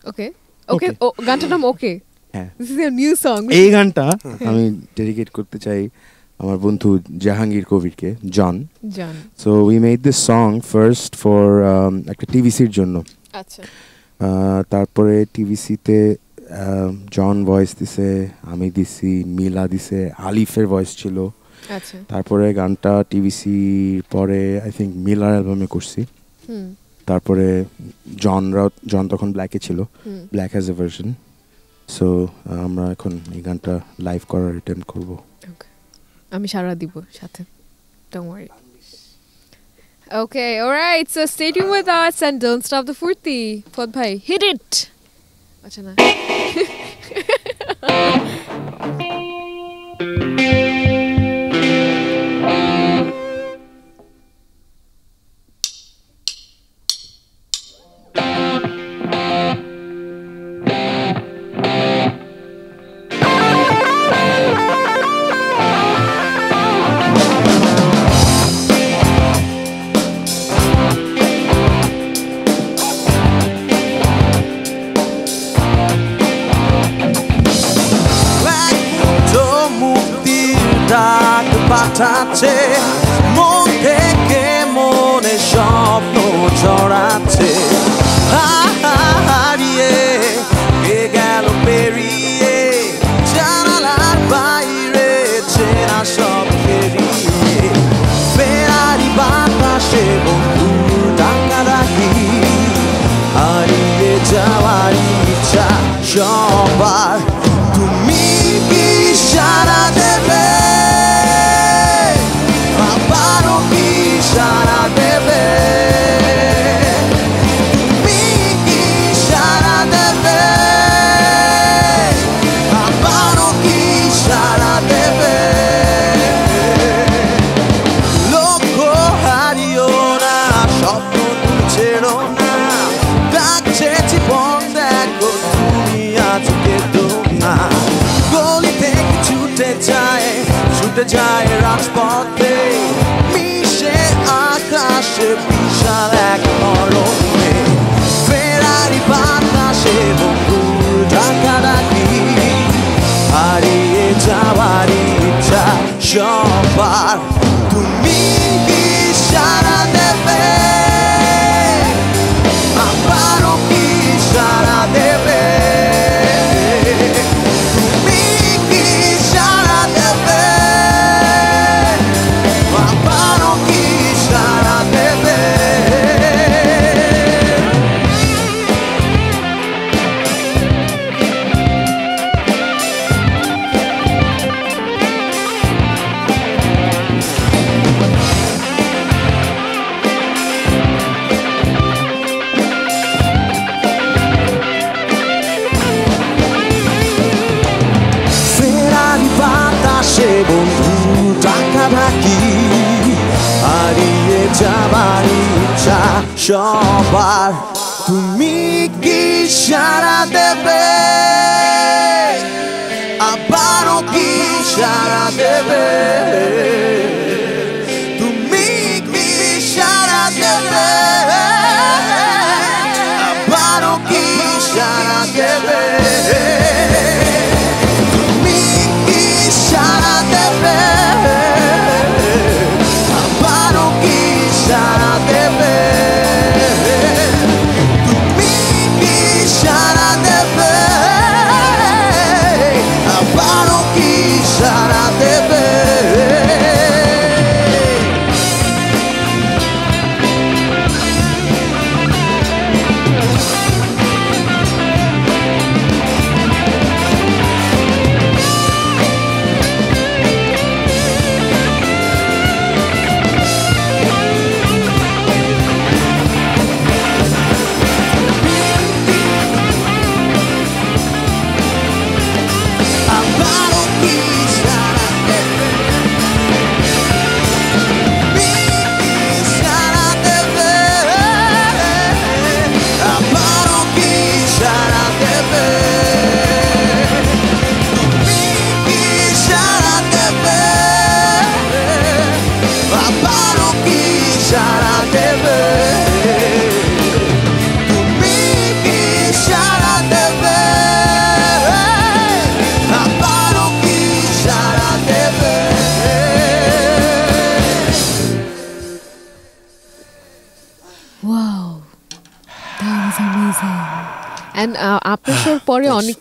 okay okay ও গানটার নাম ওকে হ্যাঁ। এই গানটা আমি ডেডিকেট করতে চাই আমার বন্ধু Jahangir কবিরকে John. John. So we made this song first for একটা টিভিসির জন্য। আচ্ছা। তারপরে টিভিসিতে জন ভয়েস দিছে আমি দিছি মিলা দিছে আলিফের ভয়েস ছিল। আচ্ছা। তারপরে গানটা টিভিসি পরে আই থিঙ্ক মিলার অ্যালবামে করছি। তারপরে জনরাও জন তখন ব্ল্যাকে ছিল। Black has a version so আমরা এখন এই গানটা লাইভ করার অ্যাটেম্প করব আমি সারা দিব সাথে don't worry okay all right so stay tuned with us and don't stop the furti Pod bhai hit it আচ্ছা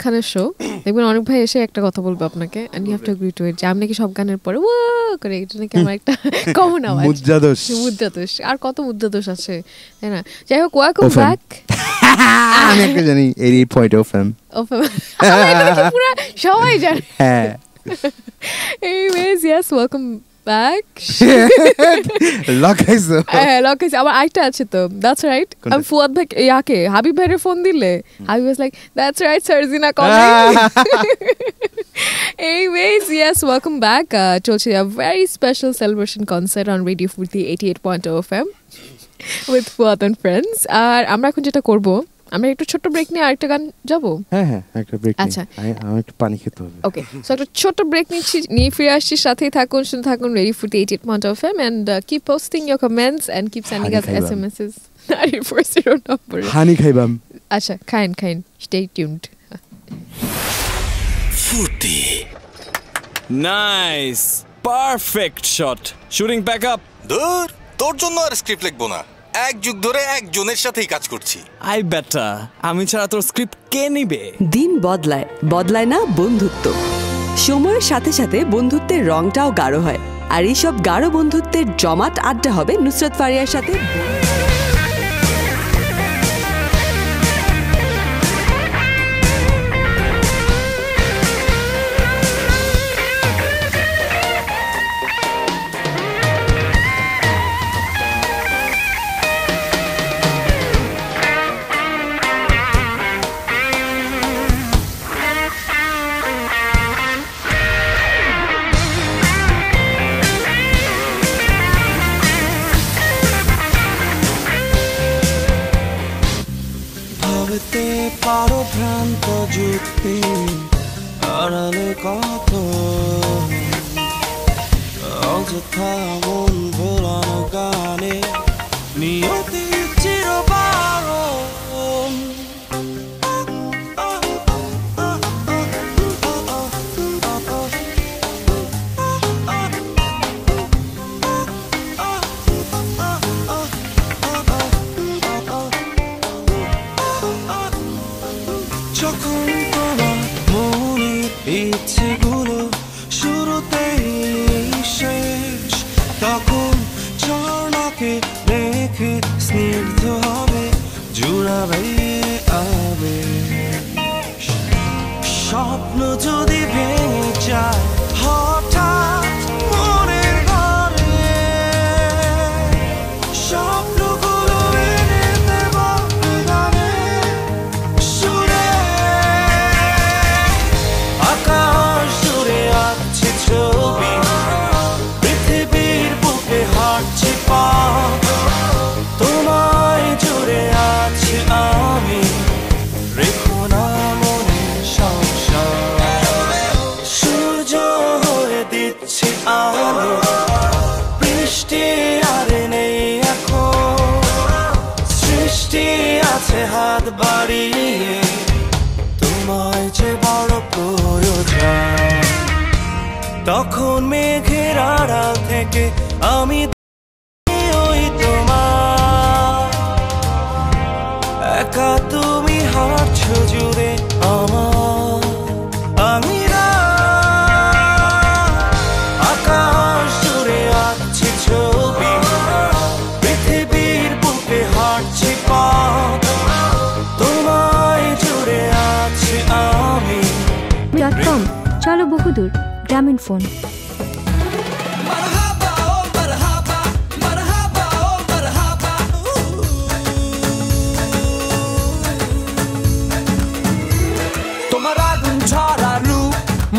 খানের শো দেখবেন অনেক ভাই এসে একটা কথা বলবে আপনাকে and you have to agree to it যে আমি নাকি সব গানের পরে ও করে এটা নাকি আমার একটা কমন আওয়াজ। মুদ্রাদোষ। মুদ্রাদোষ আর কত মুদ্রাদোষ আছে তাই না? যাই হোক ওয়েলকাম। ব্যাক আমি একটা জানি এইট পয়েন্ট অফ এম পুরো সবাই জানে। হ্যাঁ। Anyways, yes, welcome back. লাগাইছো হ্যাঁ লকেজ আমার আরেকটা আছে তো দ্যাটস রাইট? আমি ফুয়াদ ভাই ইয়াকে হাবিব ভাইয়ের ফোন দিলে Habib was like that's right Sarjina calling Anyways, yes, welcome back. Uh, চলছে a very special celebration concert on Radio Furti 88.0 FM with Fuad and friends. আর আমরা এখন যেটা করব আমরা একটু ছোট্ট ব্রেক নিয়ে আরেকটা গান যাব? হ্যাঁ হ্যাঁ একটা ব্রেক আচ্ছা। আমার একটু পানি খেতে হবে। ওকে সো একটা ছোট ব্রেক নিচ্ছি নিয়ে ফিরে আসছি সাথেই থাকুন শুনে থাকুন ready food eight eight point of M and keep posting your comments and keep sending us হানি এস খাইবাম। M S S nine four zero নম্বর হানি খাইবাম আচ্ছা খাইন খাইন stay tuned Furti. Nice perfect shot shooting back up দূর তোর জন্য আর script লিখব না। এক যুগ ধরে একজনের সাথেই কাজ করছি। আই বেটা আমি ছাড়া তোর স্ক্রিপ্ট কে নিবে? দিন বদলায় বদলায় না বন্ধুত্ব। সময়ের সাথে সাথে বন্ধুত্বের রংটাও গাঢ় হয়। আর এইসব গাঢ় বন্ধুত্বের জমাট আড্ডা হবে নুসরত ফারিয়ার সাথে। পারো ভ্রান্ত যুক্তি আড়ালে কত? অযথা হাত তোমায় যে বড় প্রয়োজন। তখন মেঘের আড়াল থেকে আমি ফোন।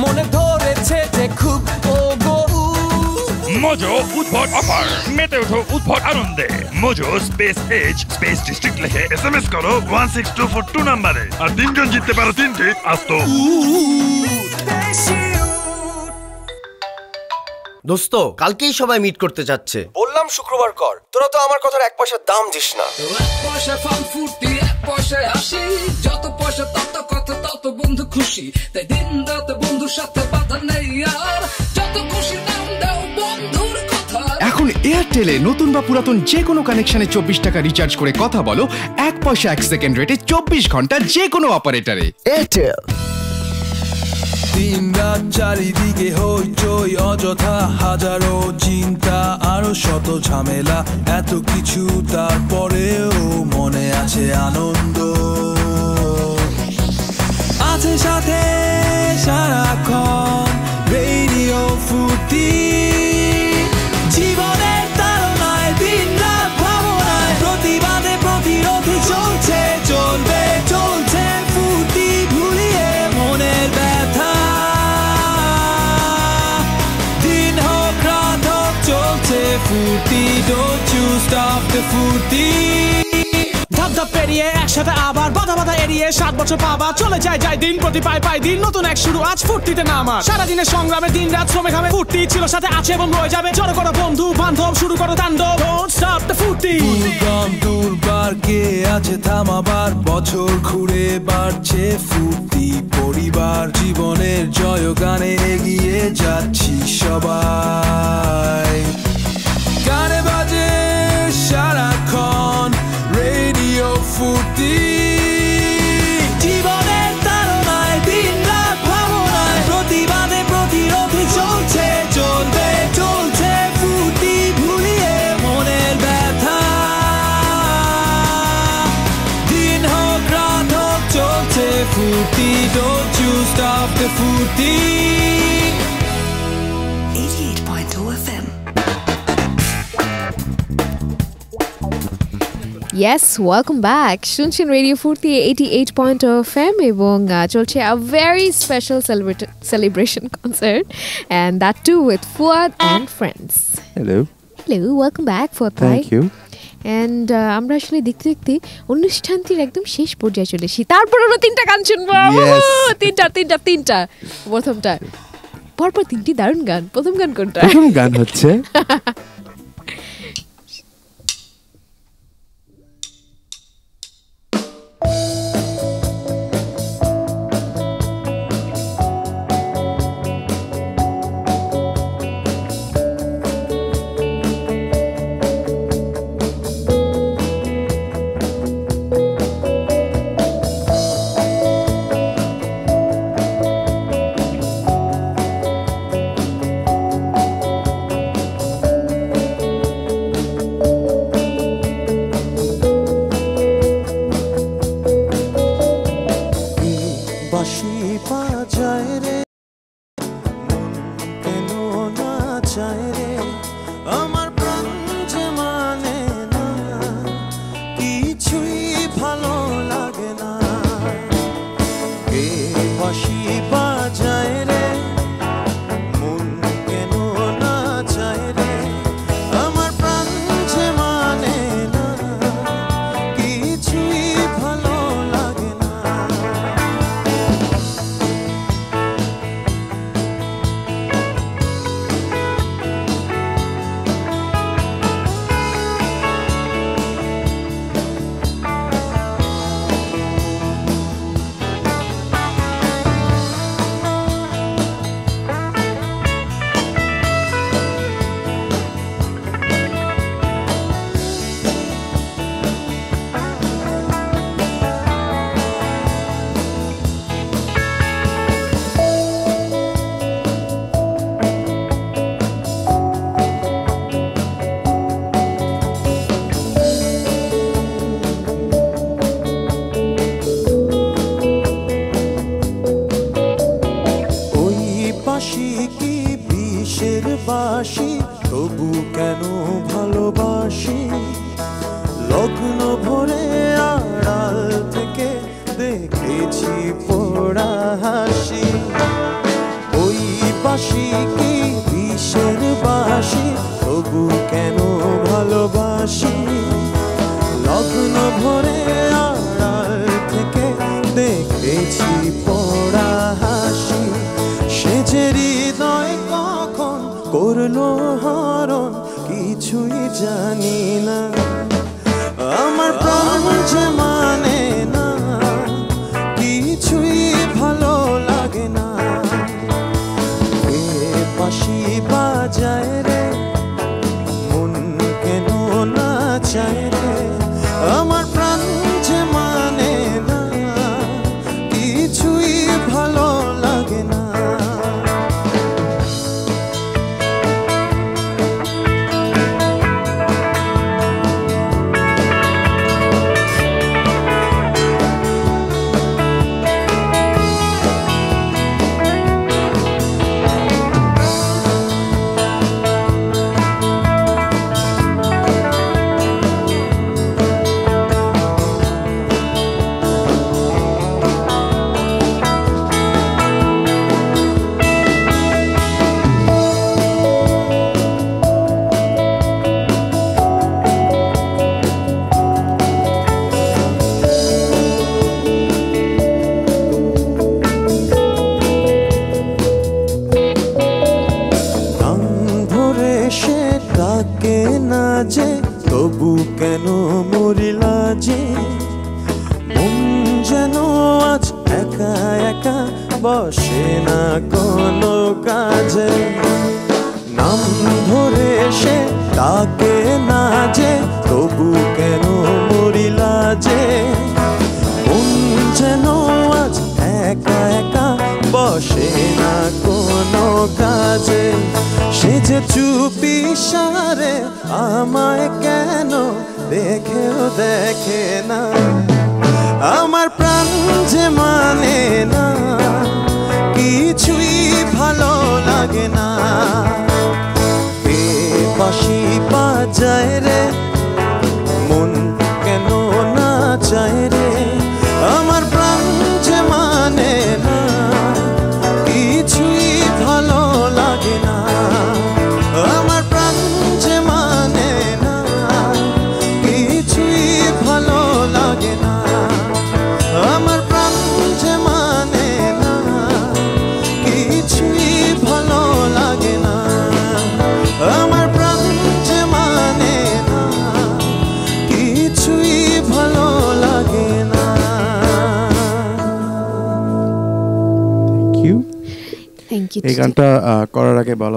মনে মজো উদ্ভট অফার মেতে ওঠো উদ্ভট আনন্দে। Mojo space age space district লিখে এস এম এস করো one six two four two নাম্বারে আর তিনজন জিততে পারো তিনটে আস্ত। দোস্ত কালকেই সবাই মিট করতে যাচ্ছে। বললাম শুক্রবার কর। তোরা তো আমার কথার এক পয়সার দাম দিস না। এক পয়সা ফান ফুর্তি এক পয়সায় আসি যত পয়সা তত কথা তত বন্ধু খুশি। তাই দিন রাত বন্ধুর সাথে বাধা নেই আর। যত খুশি দাম দাও বন্ধুর কথা। এখন এয়ারটেলে নতুন বা পুরাতন যে কোনো কানেকশনে চব্বিশ টাকা রিচার্জ করে কথা বলো এক পয়সা এক সেকেন্ড রেটে চব্বিশ ঘণ্টা যে কোনো অপারেটরে এয়ারটেল দিন রাত চারিদিকে হইচই, অযথা হাজারো চিন্তা, আরও শত ঝামেলা, এত কিছু তারপরেও মনে আছে আনন্দ। আছে সাথে সারাক্ষণ রেডিও ফুর্তি ফুর্তি। ধাপ ধাপ পেরিয়ে একসাথে আবার বাধা বাধা এড়িয়ে সাত বছর পাবা। চলে যায় যায় দিন, প্রতি পায় পায় দিন। নতুন এক শুরু আজ ফুর্তিতে নামার সারাদিনের সংগ্রামে দিন রাত শ্রমে ঘামে। ফুর্তি ছিল সাথে আছে এবং রয়ে যাবে। জড়ো করো বন্ধু, বান্ধব, শুরু করো তাণ্ডব। স্টপ ফুর্তি। দুর্বার কে আছে থামাবার? বছর ঘুরে বাড়ছে ফুর্তি পরিবার। জীবনের জয় গানে এগিয়ে যাচ্ছি সবাই। গানে বাজে সারাক্ষণ রেডিও ফুটি জীবনের তারনায় দিন রাত ভাবনায় প্রতিবাদে প্রতিরোধে চলছে, চলবে, চলছে ফুটি ভুলিয়ে মনের ব্যথা। দিন হোক, রাত হোক, চলছে ফুটি, don't you stop the Furti. Yes welcome back শুনছেন radio Furti eighty eight point of M এবং আহ, চলছে a very special celebration concert and that too with Fuad and friends hello hello welcome back Fuad ভাই thank you and আমরা আসলে দেখতে দেখতে অনুষ্ঠানটির একদম শেষ পর্যায়ে চলে এসেছি। তারপর আমরা তিনটা গান শুনব. তিনটা তিনটা তিনটা। প্রথমটা। পরপর তিনটি দারুণ গান। প্রথম গান কোনটা? প্রথম গান হচ্ছে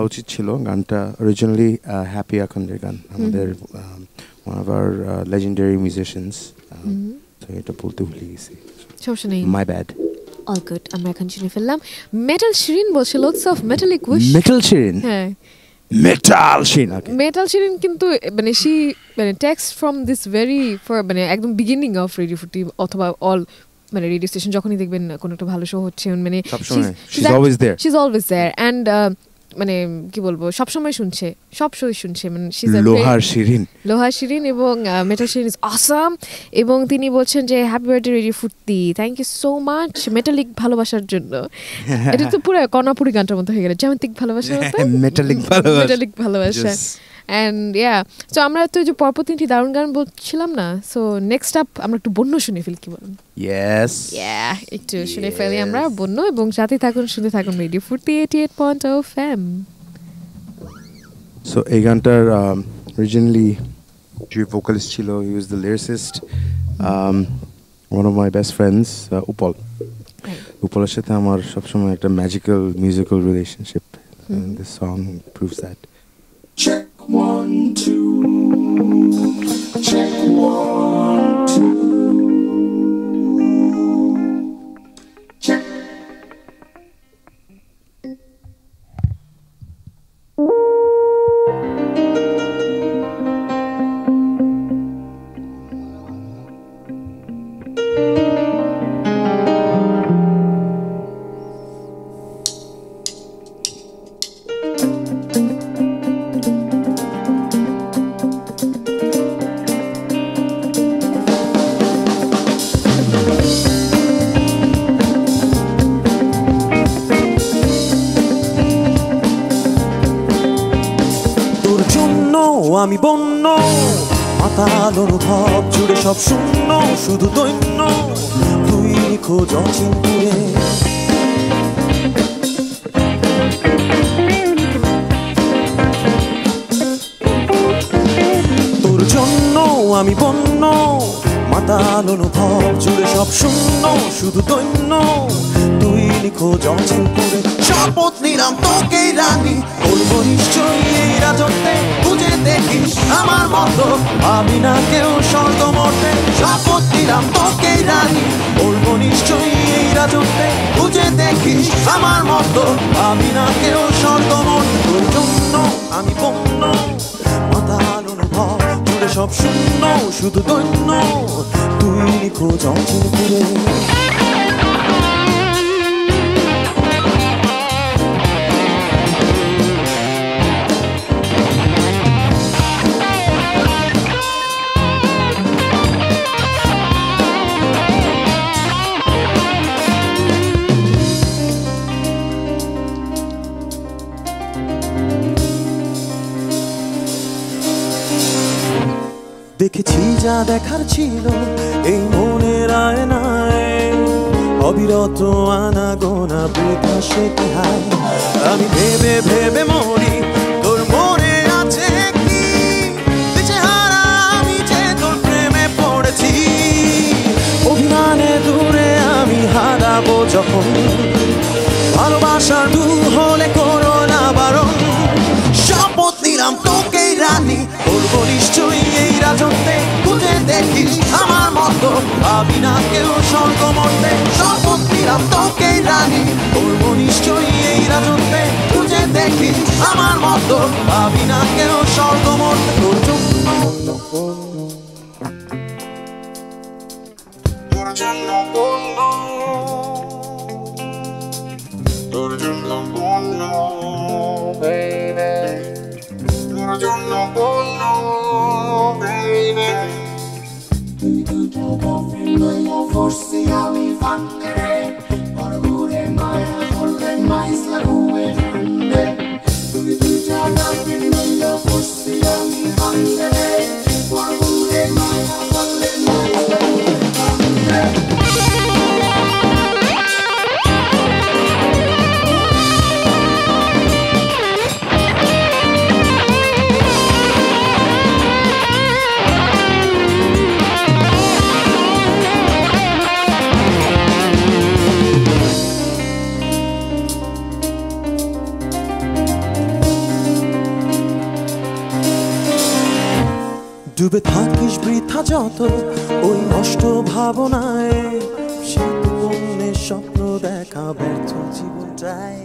বলা উচিত ছিল। গানটা অরিজিনালি হ্যাপি আখন্দের গান। আমাদের one of our legendary musicians. তো এটা বলতে ভুলে গেছি। সমস্যা নেই। মাই ব্যাড অল গুড আমরা এখন শুনে ফেললাম। মেটাল শিরিন বলছে lots of metallic wish metal Shirin হ্যাঁ। মেটাল শিরিন মেটাল শিরিন কিন্তু মানে সি মানে text from this very for মানে একদম বিগিনিং অফ রেডিও ফুটি অথবা অল মানে রেডিও স্টেশন যখনই দেখবেন কোনো একটা ভালো শো হচ্ছে মানে. She is always there and মানে কি বলব সবসময় শুনছে সব সময় শুনছে। মানে লোহার শিরিন। লোহার শিরিন এবং মেটাল শিরিন ইজ অসাম এবং তিনি বলছেন যে happy birthday ready Furti thank you so much metallic ভালোবাসার জন্য। এটা তো পুরো কর্ণাপুরি গানটার মতো হয়ে গেল। জ্যামিতিক ভালোবাসা মেটালিক ভালোবাসা। মেটালিক ভালোবাসা। অ্যান্ড ইয়া সো আমরা তো যে পরপর তিনটি দারুণ গান বলছিলাম না সো নেক্সট আপ আমরা একটু বন্য শুনে ফেলি কি বলেন? ইয়েস ইয়া একটু শুনে ফেলি আমরা বন্য এবং সাথে থাকুন শুনে থাকুন radio Foorti eighty eight point o FM so এই গানটার অরিজিনালি যে ভোকালিস্ট ছিল he was the lyricist one of my best friends Upal উপলের সাথে আমার সবসময় একটা magical musical relationship this song proves that Check one, two. Check one, two. মাতাল অনুভব জুড়ে সব শূন্য, শুধু দৈন্য। তুই খোঁজ অচিন্তুরে তোর জন্য আমি বন্য। মাতাল অনুভব জুড়ে সব শূন্য, শুধু দৈন্য। তুই নিখোঁজ অচিন্তুরে শপথ নিলাম তোকে রানী, বলব নিশ্চয়ই এই রাজত্বে। খুঁজে দেখিস আমার মতো। আমি না কেউ স্বর্গ মর্তে শপথ নিলাম তোকে রানী বলব নিশ্চয়ই এই রাজত্বে খুঁজে দেখিস আমার মতো। আমি না কেউ স্বর্গ মর্তে, তোর জন্য আমি বন্য মাতাল অনুভব জুড়ে সব শূন্য, শুধু দৈন্য। তুই নিখোঁজ অচিন্তুরে দেখেছি যা দেখার ছিল, এই মনের আয়নায়। অবিরত আনা গোনা বৃথা সে আমি ভেবে ভেবে মরি আছে আমি পড়েছি। আমি যখন। ভালোবাসার দু হলে করোনা বারণ। শপথ নিলাম তোকেই রানি ওর নিশ্চয়ই এই রাজত্বে খুঁজে দেখিস আমার মতো ভাবি না কেউ স্বর্গ মধ্যে সম্পত্তিরাম তোকে রানী, করব নিশ্চয়ই এই রাজত্বে। খুঁজে দেখিস আমার মতো ভাবি না কেউ স্বর্গ মধ্যে তোর জন্য তোর জন্য baby তোর জন্য বন্ধু baby তোর জন্য বন্ধু baby Forse আমি ফান্ডে পরগুরে মায়া করলে মাইসলা ঘুমে ঠান্ডে তুই তুই জানা পিন্নইল forse আমি ফান্ডে পরগুরে ডুবে থাকিস বৃথা যত ওই নষ্ট ভাবনায়। অন্যের স্বপ্ন দেখা ব্যর্থ জীবনটায়।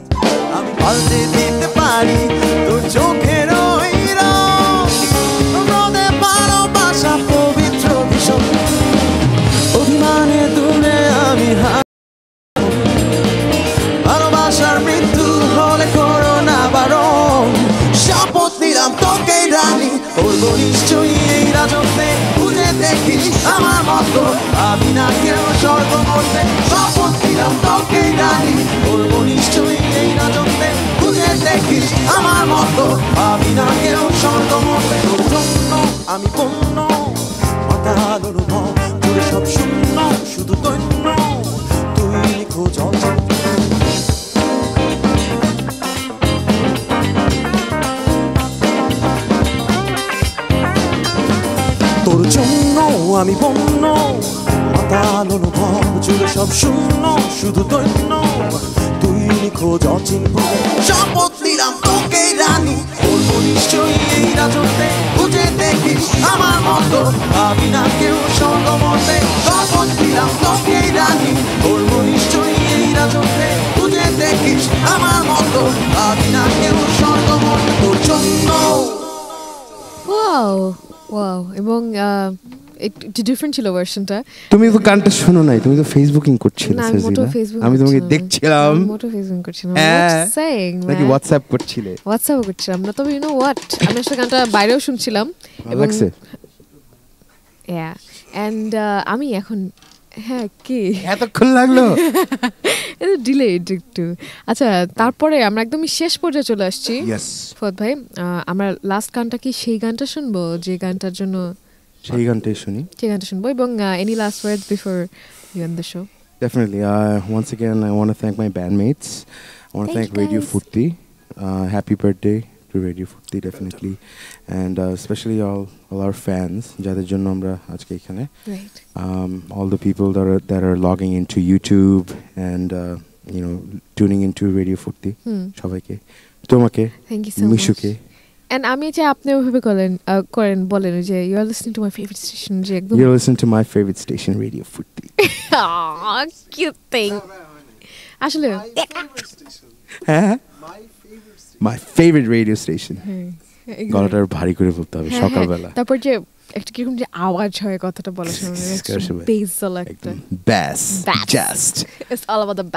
আমি পাল্টে দিতে পারি তোর চোখের আমি বন্য মাতাল অনুভব, জুড়ে সব শূন্য, শুধু দৈন্য। তুই নিখোঁজ, অচিন শপথ নিলাম তোকে, রানী। বলব নিশ্চয়ই এই রাজত্বে, খুঁজে দেখিস আমার মতো। ভাবি না কেউ শপথ নিলাম তোকে, রানী। বলব নিশ্চয়ই এই রাজত্বে, খুঁজে দেখিস আমার মতো। ভাবি না কেউ মতে তোর জন্য। ওয়াও ওয়াও, এবং একটু ডিফারেন্ট ছিল ভার্সনটা তুমি তো গানটা শোনো নাই তুমি তো ফেসবুকিং করছিলে আমি তোমাকে দেখছিলাম। মোটো ফেসবুক করছিলাম saying নাকি হোয়াটসঅ্যাপ করছিলে। হোয়াটসঅ্যাপও করছিলাম না তবে ইউ নো হোয়াট আমি আসলে গানটা বাইরেও শুনছিলাম। ভালো লাগছে? অ্যান্ড আমি এখন হ্যাঁ কি? এতক্ষণ লাগল? এটা ডিলেড একটু। আচ্ছা তারপরে আমরা একদমই শেষ পর্যায়ে চলে আসছি. ফত ভাই আমরা লাস্ট গানটা কি সেই গানটা শুনব যে গানটার জন্য সেই গানটাই শুনি সেই গানটা শুনবো এবং any last words before you end the show Definitely. Uh, once again, I want to thank my bandmates. I want to Thank thank you, Radio guys. Furti. Uh, happy birthday to Radio Furti, definitely. And uh, especially all, all our fans, যাদের জন্য আমরা আজকে এখানে. Right. Um, all the people that are, that are logging into YouTube and, uh, you know, tuning into Radio Furti. Hmm. সবাইকে. তোমাকে. Thank you so much. মিশুকে. And আমি চাই আপনি ওইভাবে করেন করেন বলেন যে you are listening to my favourite station যে একদম You're listening to my favorite station, Radio Furti. Cute thing আসলে হ্যাঁ My favorite radio station. হ্যাঁ, গলাটা ভারী করে বলতে হবে হ্যাঁ, হ্যাঁ। সকালবেলা তারপর যে একটা কীরকম যে আওয়াজ হয় কথাটা বলার সময় একটা Bass. Bass. Just. It's all about the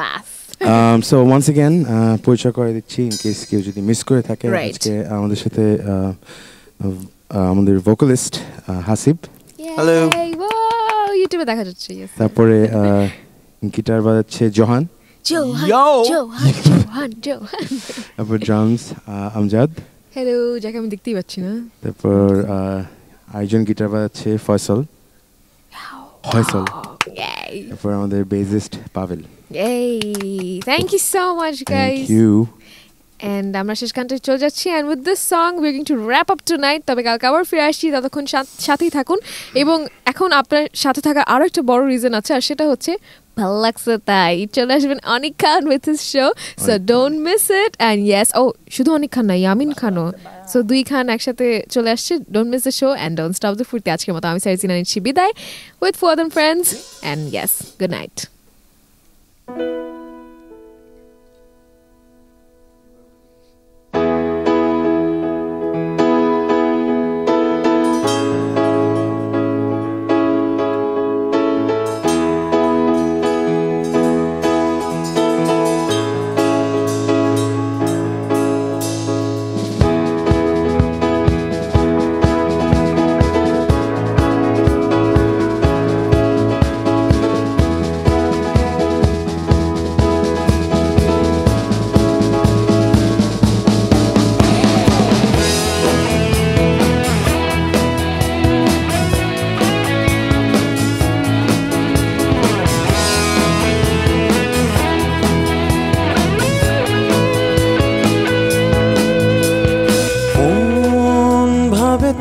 um, once again uh, পরিচয় করে দিচ্ছি ইন কেস কেউ যদি মিস করে থাকে আজকে আমাদের সাথে uh, uh, আমাদের ভোকালিস্ট হাসিব। হ্যালো ইউটিউবে দেখা যাচ্ছে তারপরে গিটার বাজাচ্ছে Johan Johan, Yo! Johan, Johan, Johan. তারপর ড্রামস আমজাদ হ্যালো যাকে আমি দেখতেই পাচ্ছি না। তারপর uh, আরেকজন গিটার বাজাচ্ছে ফয়সল ফয়সল Yay. তারপর আমাদের bassist Pavel Yay. Thank you so much, guys. Thank you And আমরা শেষ গানটা চলে যাচ্ছি and with this song we going to wrap up tonight তবে কালকে আবার ফিরে আসছি ততক্ষণ সাথ- সাথেই থাকুন এবং এখন আপনার সাথে থাকার আরও একটা বড় রিজন আছে আর সেটা হচ্ছে ভালো লাগছে তাই। চলে আসবেন Anik Khan with his show so don't miss it and yes ও শুধু অনিক খান না ইয়ামিন খানও। সো দুই খান একসাথে চলে আসছে don't miss the show and don't stop the Furti আজকের মতো। আমি সাইজিনা নিচ্ছি বিদায় with four them friends and yes good night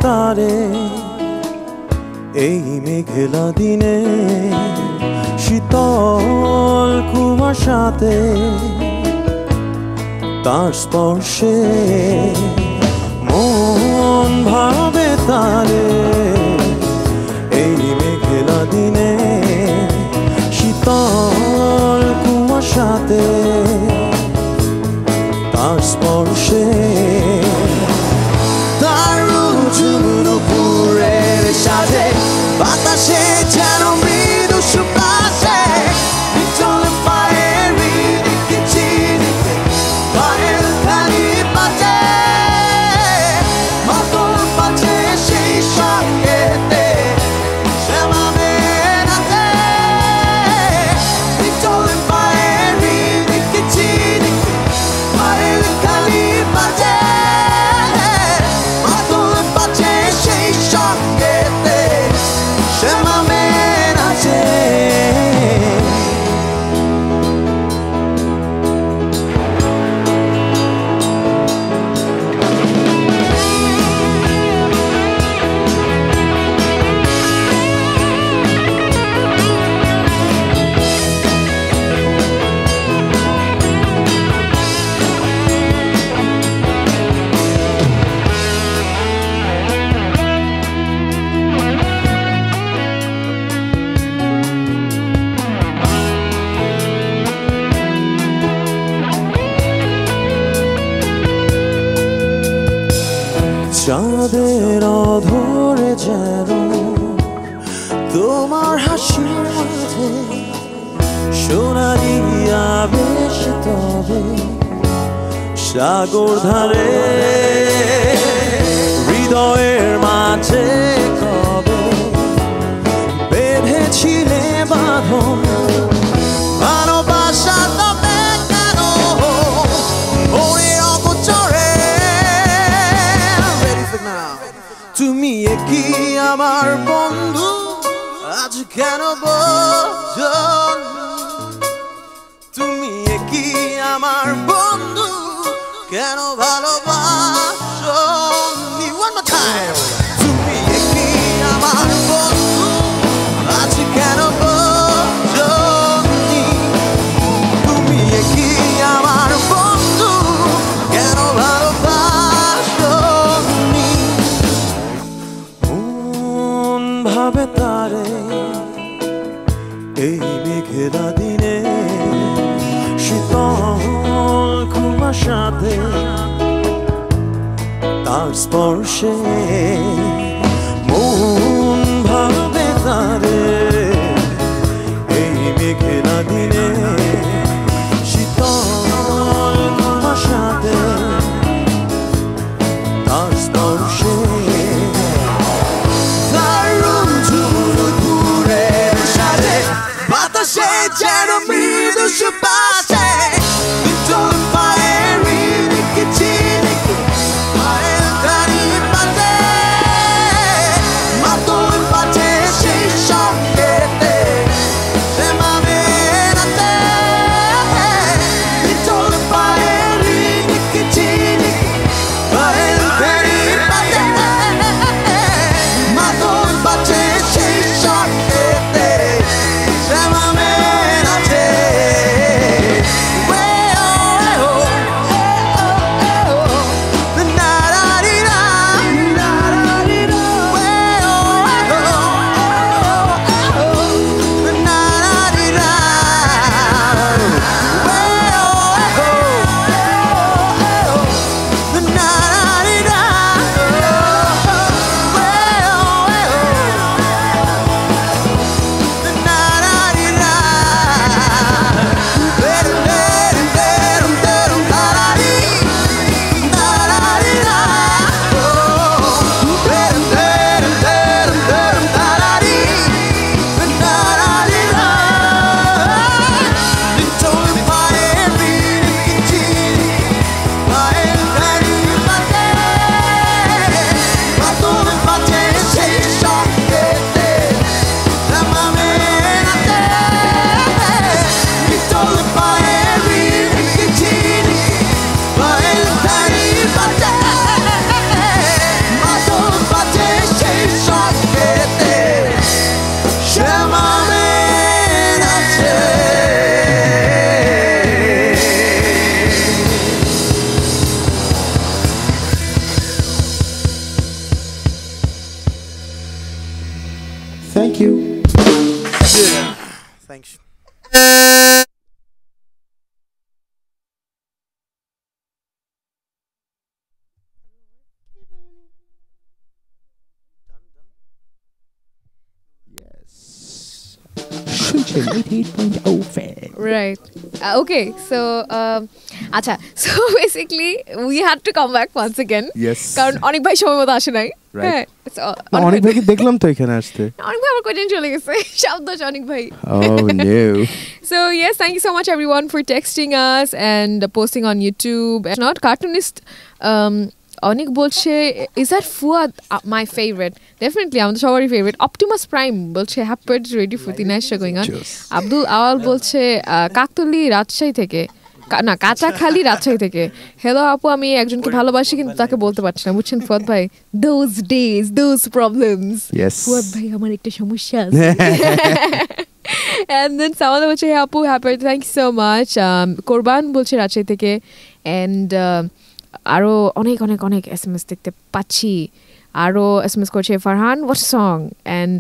তারে, এই মেঘেলা দিনে শীতল কুয়াশাতে তার স্পর্শে মন ভাবে তারে, এই মেঘেলা দিনে শীতল কুয়াশাতে বাতাসে যেন সাগর ধারে হৃদয়ের মাঝে কবে বেঁধেছিলে বাঁধন। তুমি কি আমার বন্ধু আজ কেন বোঝন কেন ভালোবাসো স্পর্শে Okay, so um, acha, so basically we had to come back once again. Yes. কারণ অনেক ভাই সময় মতো আসে নাই। Right. অনেক ভাইকে দেখলাম তো এখানে আসতে। অনেক ভাই আমার কোচিং চলে গেছে। সাবধান অনেক ভাই। Oh no. So yes, thank you so much everyone for texting us and posting on YouTube. Not cartoonist um, অনেক বলছে is that Fuad my favourite definitely আমাদের সবারই ফেভারিট অপটিমাস প্রাইম বলছে হ্যাপি বার্থডে রেডি ফর দিনাইশ going on Abdul Awal বলছে কাকতলি রাজশাহী থেকে না কাঁচাখালি রাজশাহী থেকে। হ্যালো আপু আমি একজনকে ভালোবাসি কিন্তু তাকে বলতে পারছি না। বুঝছেন ফুয়াদ ভাই? Those days those problems Fuad ভাই আমার একটা সমস্যা আছে। And then Samana বলছে hey আপু happy thank you so much Korban বলছে রাজশাহী থেকে। অ্যান্ড আরও অনেক অনেক অনেক এস এম এস দেখতে পাচ্ছি। আরও এস এম এস করছে ফারহান হোয়াট সং অ্যান্ড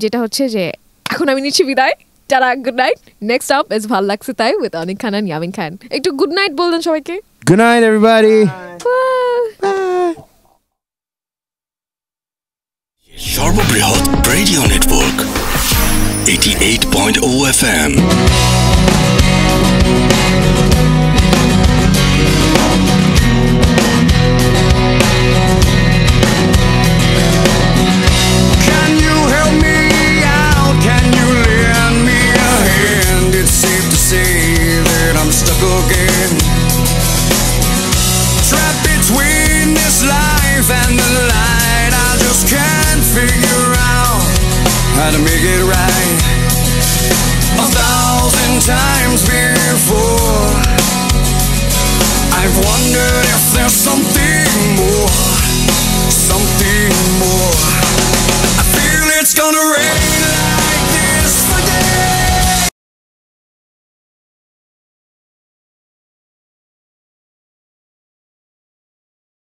যেটা হচ্ছে যে এখন আমি নিচ্ছি বিদায়। Tata good night next up is ভালো লাগছে তাই উইথ অনিক খান অ্যান্ড ইয়ামিন খান একটু গুড নাইট বললেন সবাইকে। Good night everybody. সর্ববৃহৎ radio network eighty eight again. Trapped between this life and the light, I just can't figure out how to make it right. A thousand times before, I've wondered if there's something more, something more. I feel it's gonna rain like this again.